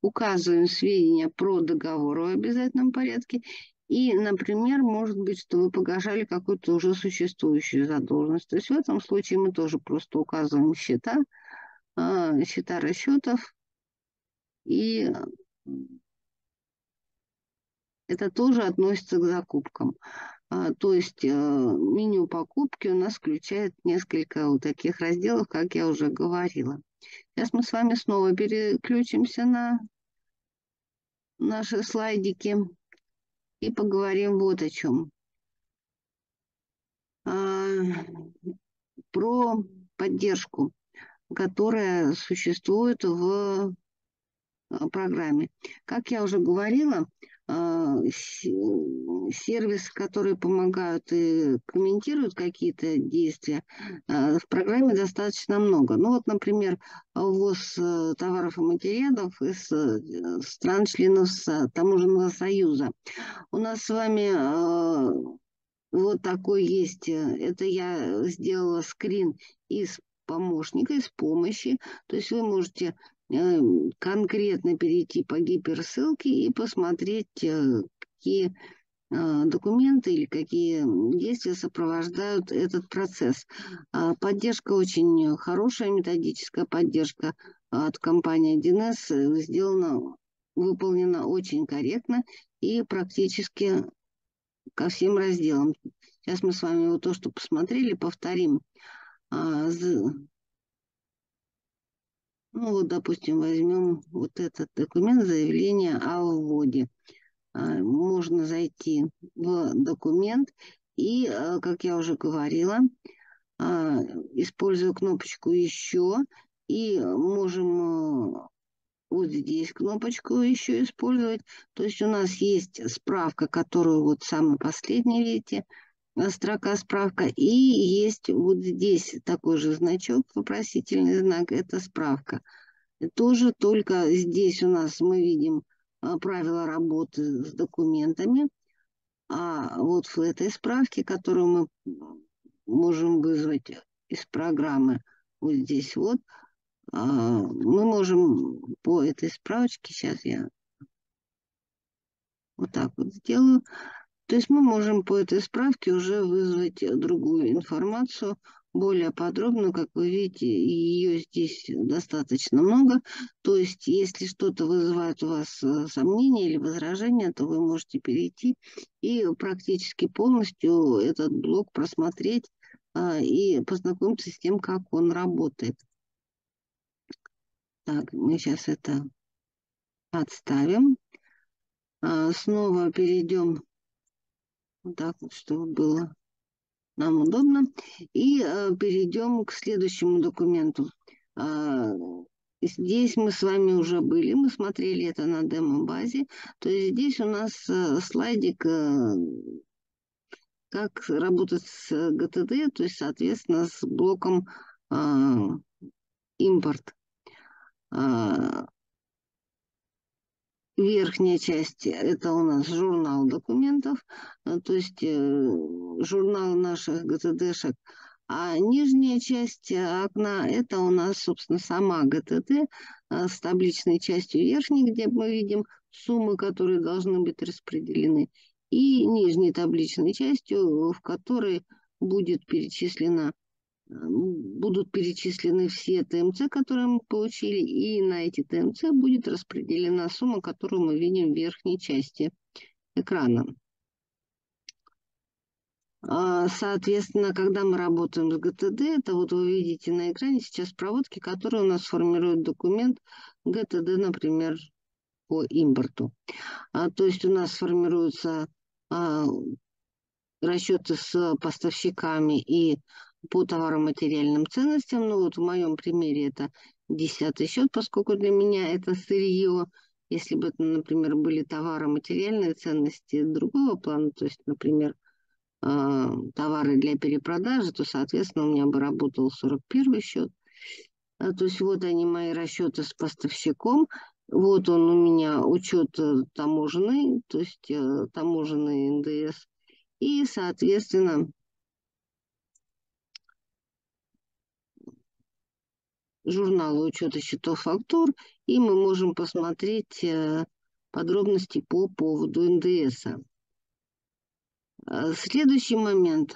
указываем сведения про договор в обязательном порядке и, например, может быть, что вы погашали какую-то уже существующую задолженность. То есть в этом случае мы тоже просто указываем счета, счета расчетов, и это тоже относится к закупкам. А, то есть э, меню покупки у нас включает несколько вот таких разделов, как я уже говорила. Сейчас мы с вами снова переключимся на наши слайдики и поговорим вот о чем. А, про поддержку, которая существует в программе. Как я уже говорила, э, сервис, которые помогают и комментируют какие-то действия, э, в программе достаточно много. Ну вот, например, ввоз товаров и материалов из стран-членов Таможенного союза. У нас с вами вот такой есть. Это я сделала скрин из помощника, из помощи. То есть вы можете конкретно перейти по гиперссылке и посмотреть, э, какие э, документы или какие действия сопровождают этот процесс. А поддержка очень хорошая, методическая поддержка от компании 1С э, сделана, выполнена очень корректно и практически ко всем разделам. Сейчас мы с вами вот то, что посмотрели, повторим. Ну вот, допустим, возьмем вот этот документ заявление о вводе. А, можно зайти в документ и, а, как я уже говорила, а, используя кнопочку «Еще», и можем вот здесь кнопочку еще использовать. То есть у нас есть справка, которую вот самый последний, видите, строка справка. И есть вот здесь такой же значок, вопросительный знак, это справка. Тоже только здесь у нас мы видим а, правила работы с документами. А вот в этой справке, которую мы можем вызвать из программы, вот здесь вот, мы можем по этой справочке, сейчас я вот так вот сделаю, то есть мы можем по этой справке уже вызвать другую информацию более подробно, как вы видите, ее здесь достаточно много. То есть, если что-то вызывает у вас э, сомнения или возражения, то вы можете перейти и практически полностью этот блок просмотреть а, и познакомиться с тем, как он работает. Так, мы сейчас это отставим. Снова перейдем вот так вот, чтобы было нам удобно. И э, перейдем к следующему документу. Э, здесь мы с вами уже были, мы смотрели это на демо-базе. То есть здесь у нас э, слайдик, э, как работать с GTD, то есть, соответственно, с блоком э, импорт. Э, Верхняя часть – это у нас журнал документов, э, то есть э, журнал наших ГТДшек. А нижняя часть окна – это у нас, собственно, сама ГТД э, с табличной частью верхней, где мы видим суммы, которые должны быть распределены, и нижней табличной частью, в которой будет перечислена будут перечислены все ТМЦ, которые мы получили, и на эти ТМЦ будет распределена сумма, которую мы видим в верхней части экрана. А, соответственно, когда мы работаем с ГТД, это вот вы видите на экране сейчас проводки, которые у нас формируют документ ГТД, например, по импорту. А, то есть у нас формируются а, расчеты с поставщиками и по товаро-материальным ценностям. Ну вот в моем примере это десятый счет, поскольку для меня это сырье. Если бы это, например, были товаро-материальные ценности другого плана, то есть, например, э, товары для перепродажи, то, соответственно, у меня бы работал 41 счет. А, то есть вот они мои расчеты с поставщиком. Вот он у меня учет э, таможенный, то есть э, таможенный НДС. И, соответственно, журнала учета счетов фактур, и мы можем посмотреть э, подробности по поводу НДС. А, следующий момент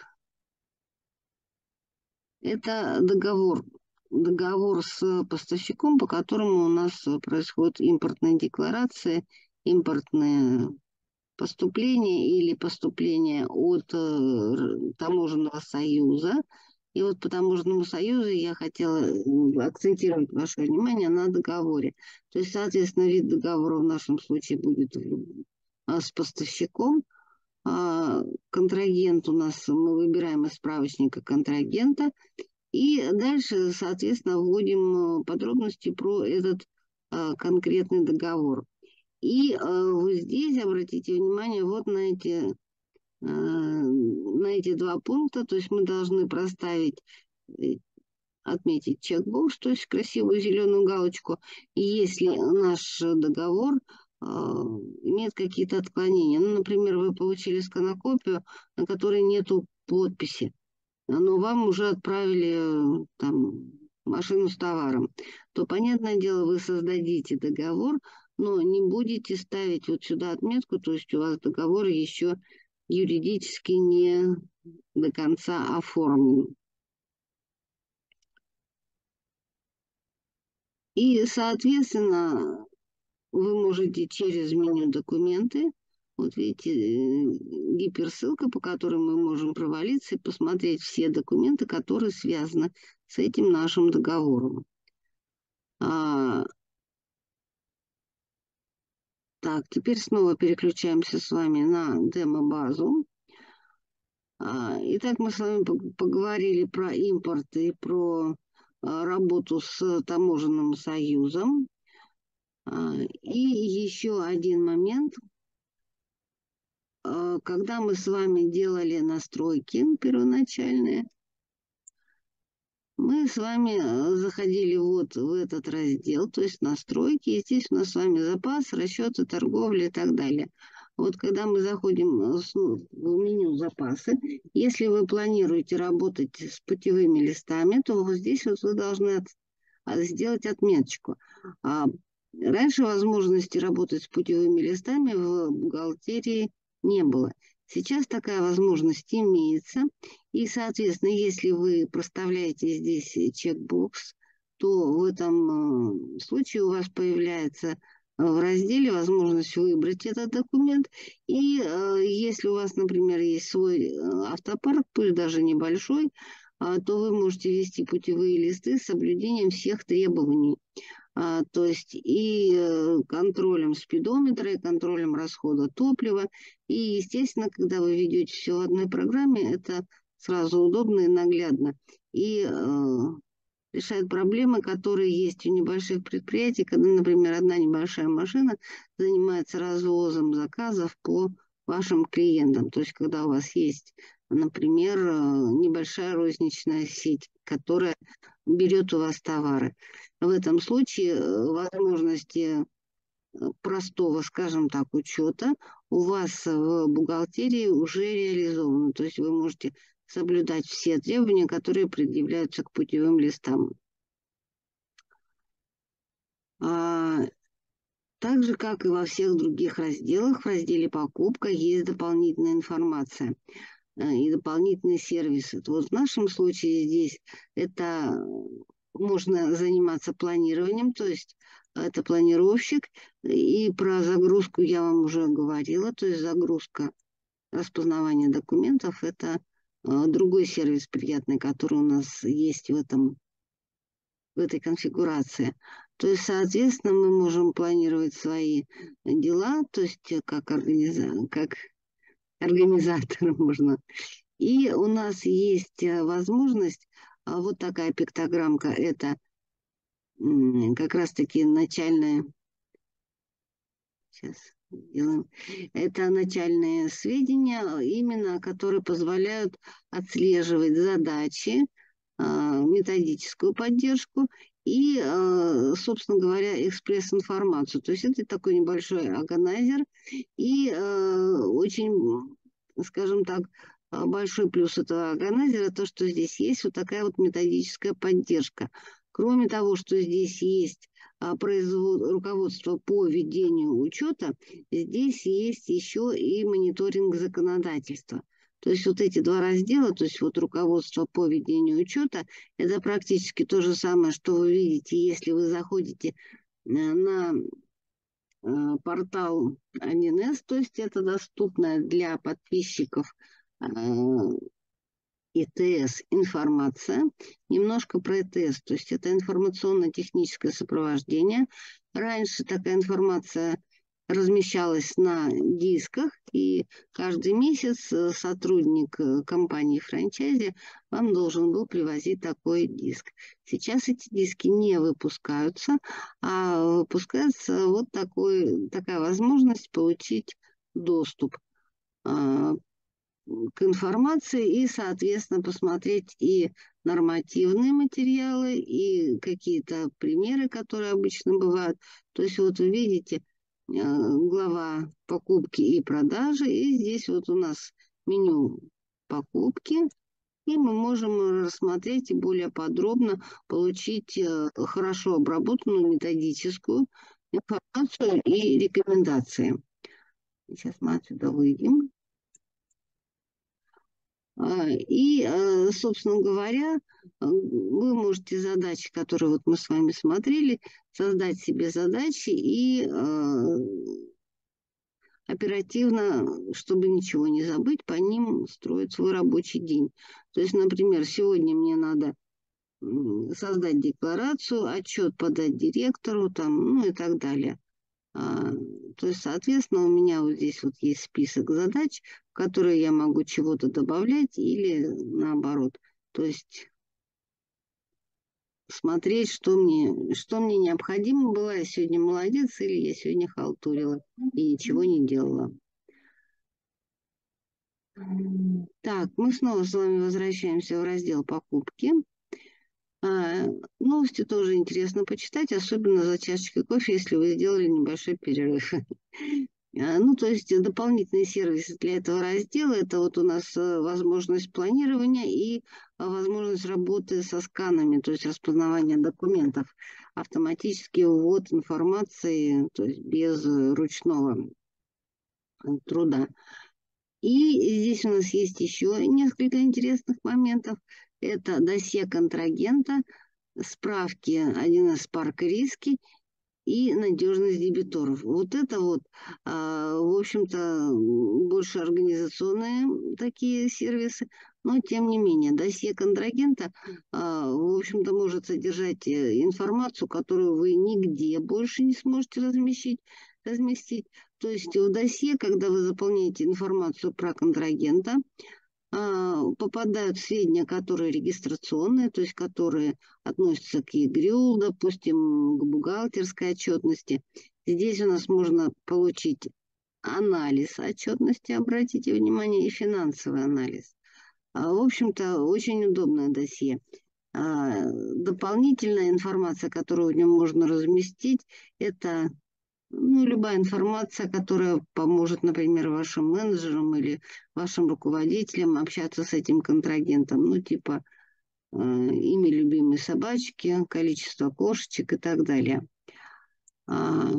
– это договор. Договор с поставщиком, по которому у нас происходит импортная декларация, импортные поступления или поступления от э, таможенного союза – и вот по таможенному союзу я хотела акцентировать ваше внимание на договоре. То есть, соответственно, вид договора в нашем случае будет а, с поставщиком. А, контрагент у нас, мы выбираем из справочника контрагента. И дальше, соответственно, вводим подробности про этот а, конкретный договор. И вот здесь обратите внимание вот на эти Э, на эти два пункта, то есть мы должны проставить, э, отметить чекбокс, то есть красивую зеленую галочку, если наш договор э, имеет какие-то отклонения. Ну, например, вы получили сканокопию, на которой нету подписи, но вам уже отправили там машину с товаром, то, понятное дело, вы создадите договор, но не будете ставить вот сюда отметку, то есть у вас договор еще юридически не до конца оформлен. И, соответственно, вы можете через меню «Документы», вот видите, гиперссылка, по которой мы можем провалиться и посмотреть все документы, которые связаны с этим нашим договором. Так, теперь снова переключаемся с вами на демо-базу. А, итак, мы с вами поговорили про импорт и про а, работу с таможенным союзом. А, и еще один момент. Когда мы с вами делали настройки первоначальные, мы с вами э, заходили вот в этот раздел, то есть настройки, и здесь у нас с вами запас, расчеты, торговля и так далее. Вот когда мы заходим э, ну, в меню запасы, если вы планируете работать с путевыми листами, то вот здесь вот вы должны от, от, сделать отметочку. А раньше возможности работать с путевыми листами в бухгалтерии не было. Сейчас такая возможность имеется. И, соответственно, если вы проставляете здесь чекбокс, то в этом случае у вас появляется в разделе возможность выбрать этот документ. И э, если у вас, например, есть свой автопарк, пусть даже небольшой, э, то вы можете вести путевые листы с соблюдением всех требований. А, то есть и э, контролем спидометра, и контролем расхода топлива. И, естественно, когда вы ведете все в одной программе, это сразу удобно и наглядно. И э, решает проблемы, которые есть у небольших предприятий, когда, например, одна небольшая машина занимается развозом заказов по вашим клиентам. То есть, когда у вас есть, например, э, небольшая розничная сеть, которая берет у вас товары. В этом случае э, возможности э, простого, скажем так, учета у вас в бухгалтерии уже реализованы. То есть вы можете соблюдать все требования, которые предъявляются к путевым листам. А, так же, как и во всех других разделах, в разделе «Покупка» есть дополнительная информация и дополнительные сервисы. Вот в нашем случае здесь это можно заниматься планированием, то есть это планировщик. И про загрузку я вам уже говорила, то есть загрузка распознавания документов – это а, другой сервис приятный, который у нас есть в, этом, в этой конфигурации. То есть, соответственно, мы можем планировать свои дела, то есть как, организа как организатор <laughs> можно. И у нас есть э, возможность а вот такая пиктограммка – это как раз-таки начальная... Сейчас делаем. Это начальные сведения, именно которые позволяют отслеживать задачи, а, методическую поддержку и, а, собственно говоря, экспресс-информацию. То есть это такой небольшой органайзер и очень, скажем так, а, большой плюс этого органайзера, то, что здесь есть вот такая вот методическая поддержка. Кроме того, что здесь есть а, производ... руководство по ведению учета, здесь есть еще и мониторинг законодательства. То есть вот эти два раздела, то есть вот руководство по ведению учета, это практически то же самое, что вы видите, если вы заходите э, на э, портал 1С, то есть это доступно для подписчиков Э, ИТС информация. Немножко про ИТС, то есть это информационно-техническое сопровождение. Раньше такая информация размещалась на дисках, и каждый месяц э, сотрудник э, компании франчайзи вам должен был привозить такой диск. Сейчас эти диски не выпускаются, а выпускается вот такой, такая возможность получить доступ а, к информации и, соответственно, посмотреть и нормативные материалы, и какие-то примеры, которые обычно бывают. То есть вот вы видите глава покупки и продажи, и здесь вот у нас меню покупки, и мы можем рассмотреть и более подробно получить э, хорошо обработанную методическую информацию и рекомендации. Сейчас мы отсюда выйдем. А, и, а, собственно говоря, а, вы можете задачи, которые вот мы с вами смотрели, создать себе задачи и оперативно, чтобы ничего не забыть, по ним строить свой рабочий день. То есть, например, сегодня мне надо создать декларацию, отчет подать директору, там, ну и так далее. А, то есть, соответственно, у меня вот здесь вот есть список задач, в которые я могу чего-то добавлять или наоборот. То есть смотреть, что мне, что мне необходимо было. Я сегодня молодец или я сегодня халтурила и ничего не делала. Так, мы снова с вами возвращаемся в раздел покупки. А, новости тоже интересно почитать, особенно за чашечкой кофе, если вы сделали небольшой перерыв. <laughs> А, ну, то есть дополнительные сервисы для этого раздела, это вот у нас э, возможность планирования и а, возможность работы со сканами, то есть распознавание документов, автоматический ввод информации, то есть без ручного труда. И здесь у нас есть еще несколько интересных моментов. Это досье контрагента, справки 1С парка риски и надежность дебиторов. Вот это вот, а, в общем-то, больше организационные такие сервисы, но тем не менее, досье контрагента, а, в общем-то, может содержать э, информацию, которую вы нигде больше не сможете разместить. разместить. То есть в досье, когда вы заполняете информацию про контрагента, попадают сведения, которые регистрационные, то есть которые относятся к ЕГРЮЛ, допустим, к бухгалтерской отчетности. Здесь у нас можно получить анализ отчетности, обратите внимание, и финансовый анализ. А, в общем-то, очень удобное досье. А, дополнительная информация, которую в нем можно разместить, это ну, любая информация, которая поможет, например, вашим менеджерам или вашим руководителям общаться с этим контрагентом. Ну, типа э, имя любимой собачки, количество кошечек и так далее. А,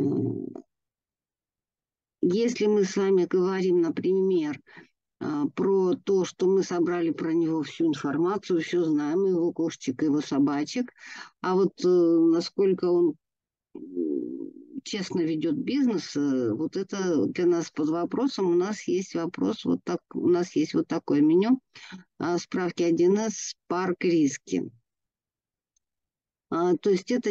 если мы с вами говорим, например, а, про то, что мы собрали про него всю информацию, все знаем, его кошечек, его собачек, а вот э, насколько он честно ведет бизнес, э, вот это для нас под вопросом. У нас есть вопрос, вот так, у нас есть вот такое меню. А, справки 1С, парк риски. А, то есть это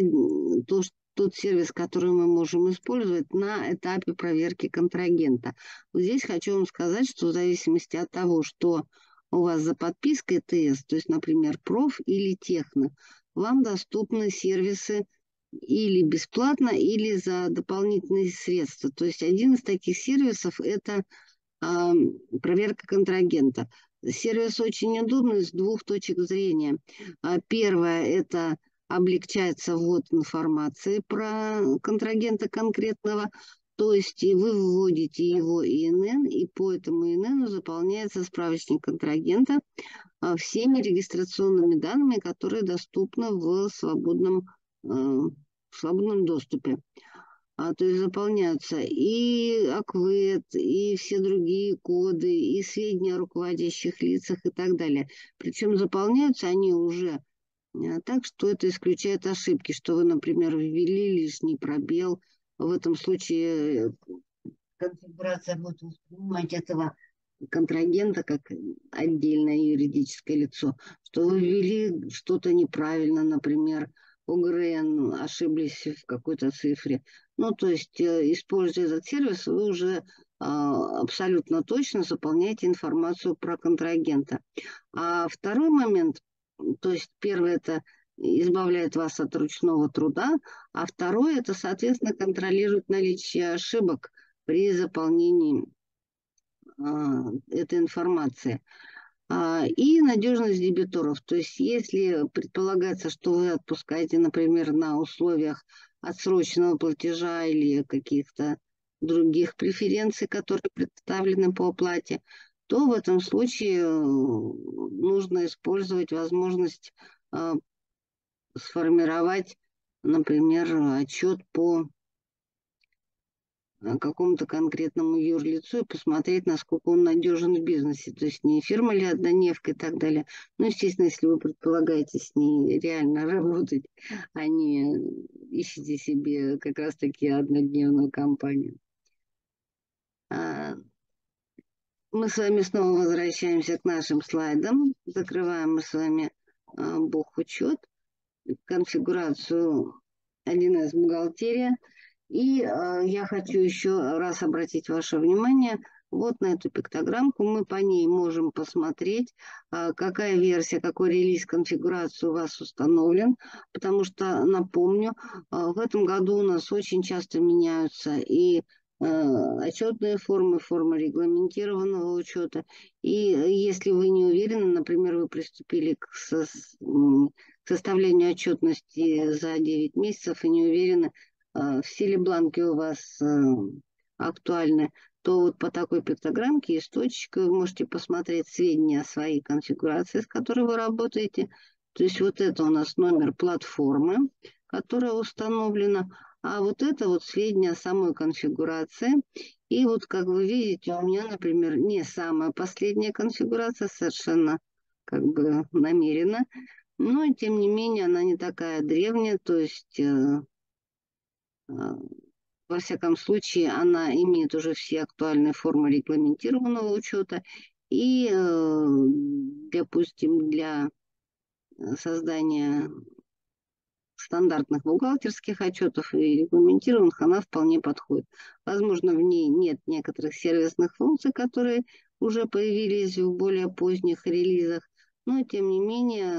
то, что тот сервис, который мы можем использовать на этапе проверки контрагента. Вот здесь хочу вам сказать, что в зависимости от того, что у вас за подпиской ТС, то есть, например, проф или техно, вам доступны сервисы или бесплатно, или за дополнительные средства. То есть один из таких сервисов – это э, проверка контрагента. Сервис очень удобный с двух точек зрения. А первое – это облегчается ввод информации про контрагента конкретного, то есть и вы вводите его ИНН, и по этому ИНН заполняется справочник контрагента а, всеми регистрационными данными, которые доступны в свободном э, в свободном доступе. А, то есть заполняются и АКВЭД, и все другие коды, и сведения о руководящих лицах и так далее. Причем заполняются они уже а, так, что это исключает ошибки, что вы, например, ввели лишний пробел. В этом случае э, конфигурация будет воспринимать этого контрагента как отдельное юридическое лицо, что вы ввели что-то неправильно, например, ОГРН ошиблись в какой-то цифре. Ну, то есть, э, используя этот сервис, вы уже а, абсолютно точно заполняете информацию про контрагента. А второй момент, то есть первый это избавляет вас от ручного труда, а второй это, соответственно, контролирует наличие ошибок при заполнении а, этой информации. А, и надежность дебиторов. То есть если предполагается, что вы отпускаете, например, на условиях отсроченного платежа или каких-то других преференций, которые представлены по оплате, то в этом случае э, нужно использовать возможность а, сформировать, например, отчет по какому-то конкретному юрлицу и посмотреть, насколько он надежен в бизнесе. То есть не фирма ли однодневка и так далее. Ну, естественно, если вы предполагаете с ней реально работать, а не ищете себе как раз-таки однодневную компанию. А, мы с вами снова возвращаемся к нашим слайдам. Закрываем мы с вами а, бухучет, конфигурацию 1С бухгалтерия – и э, я хочу еще раз обратить ваше внимание вот на эту пиктограммку. Мы по ней можем посмотреть, э, какая версия, какой релиз конфигурации у вас установлен. Потому что, напомню, э, в этом году у нас очень часто меняются и отчетные формы, формы регламентированного учета. И если вы не уверены, например, вы приступили к, со к составлению отчетности за 9 месяцев и не уверены, Э, все ли бланки у вас э, актуальны, то вот по такой пиктограммке и с точечкой вы можете посмотреть сведения о своей конфигурации, с которой вы работаете. То есть вот это у нас номер платформы, которая установлена, а вот это вот сведения о самой конфигурации. И вот, как вы видите, у меня, например, не самая последняя конфигурация, совершенно как бы намеренно, но, тем не менее, она не такая древняя, то есть, э, во всяком случае, она имеет уже все актуальные формы регламентированного учета, и, э, допустим, для создания стандартных бухгалтерских отчетов и регламентированных она вполне подходит. Возможно, в ней нет некоторых сервисных функций, которые уже появились в более поздних релизах, но, тем не менее,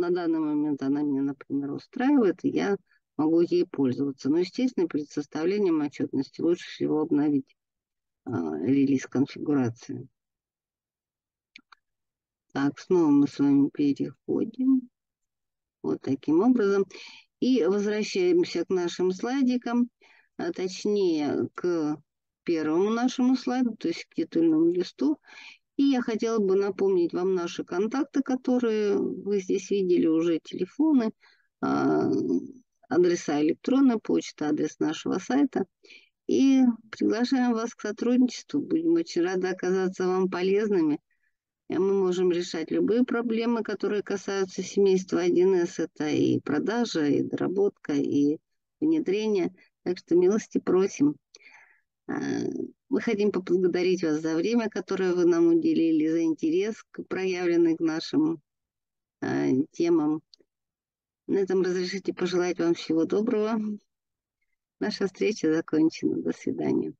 на данный момент она меня, например, устраивает, и я могу ей пользоваться. Но, естественно, перед составлением отчетности лучше всего обновить э, релиз конфигурации. Так, снова мы с вами переходим. Вот таким образом. И возвращаемся к нашим слайдикам, а точнее к первому нашему слайду, то есть к титульному листу. И я хотела бы напомнить вам наши контакты, которые вы здесь видели, уже телефоны, а, адреса электронной почты, адрес нашего сайта. И приглашаем вас к сотрудничеству. Будем очень рады оказаться вам полезными мы можем решать любые проблемы, которые касаются семейства 1С. Это и продажа, и доработка, и внедрение. Так что милости просим. А, мы хотим поблагодарить вас за время, которое вы нам уделили, за интерес, проявленный к нашим а, темам. На этом разрешите пожелать вам всего доброго. Наша встреча закончена. До свидания.